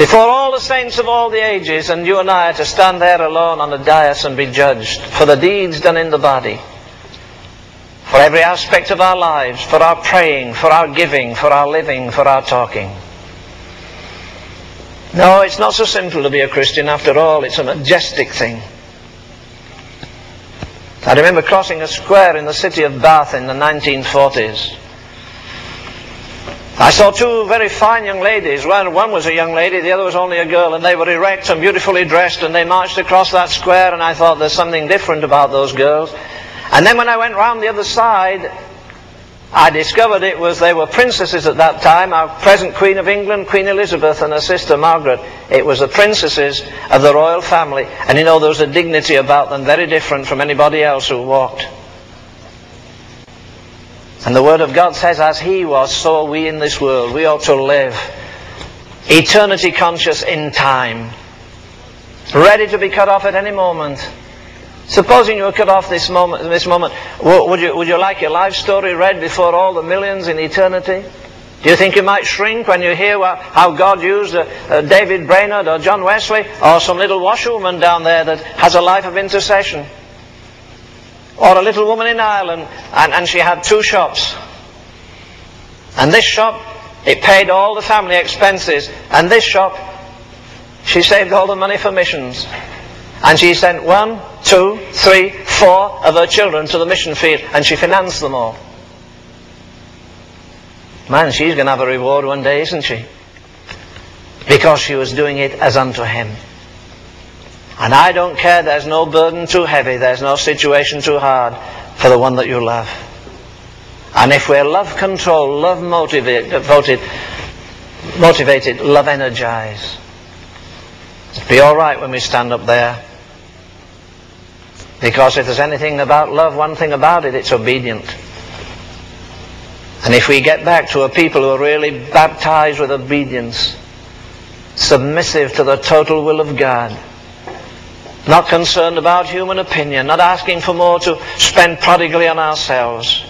Before all the saints of all the ages, and you and I are to stand there alone on the dais and be judged for the deeds done in the body, for every aspect of our lives, for our praying, for our giving, for our living, for our talking. No, it's not so simple to be a Christian after all. It's a majestic thing. I remember crossing a square in the city of Bath in the 1940s. I saw two very fine young ladies. One, one was a young lady, the other was only a girl, and they were erect and beautifully dressed, and they marched across that square, and I thought there's something different about those girls. And then when I went round the other side, I discovered it was they were princesses at that time, our present Queen of England, Queen Elizabeth, and her sister Margaret. It was the princesses of the royal family, and you know there was a dignity about them very different from anybody else who walked. And the Word of God says, as He was, so we in this world. We ought to live eternity conscious in time, ready to be cut off at any moment. Supposing you were cut off this moment, this moment would, you, would you like your life story read before all the millions in eternity? Do you think you might shrink when you hear what, how God used uh, uh, David Brainerd or John Wesley or some little washerwoman down there that has a life of intercession? Or a little woman in Ireland, and, and she had two shops. And this shop, it paid all the family expenses. And this shop, she saved all the money for missions. And she sent one, two, three, four of her children to the mission field, and she financed them all. Man, she's going to have a reward one day, isn't she? Because she was doing it as unto him. And I don't care, there's no burden too heavy, there's no situation too hard for the one that you love. And if we're love controlled, love motivated, motivated, love energized, be alright when we stand up there. Because if there's anything about love, one thing about it, it's obedient. And if we get back to a people who are really baptized with obedience, submissive to the total will of God, Not concerned about human opinion, not asking for more to spend prodigally on ourselves.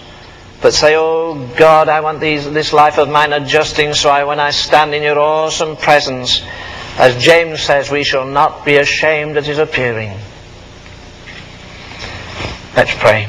But say, Oh God, I want these, this life of mine adjusting so I, when I stand in your awesome presence, as James says, we shall not be ashamed at his appearing. Let's pray.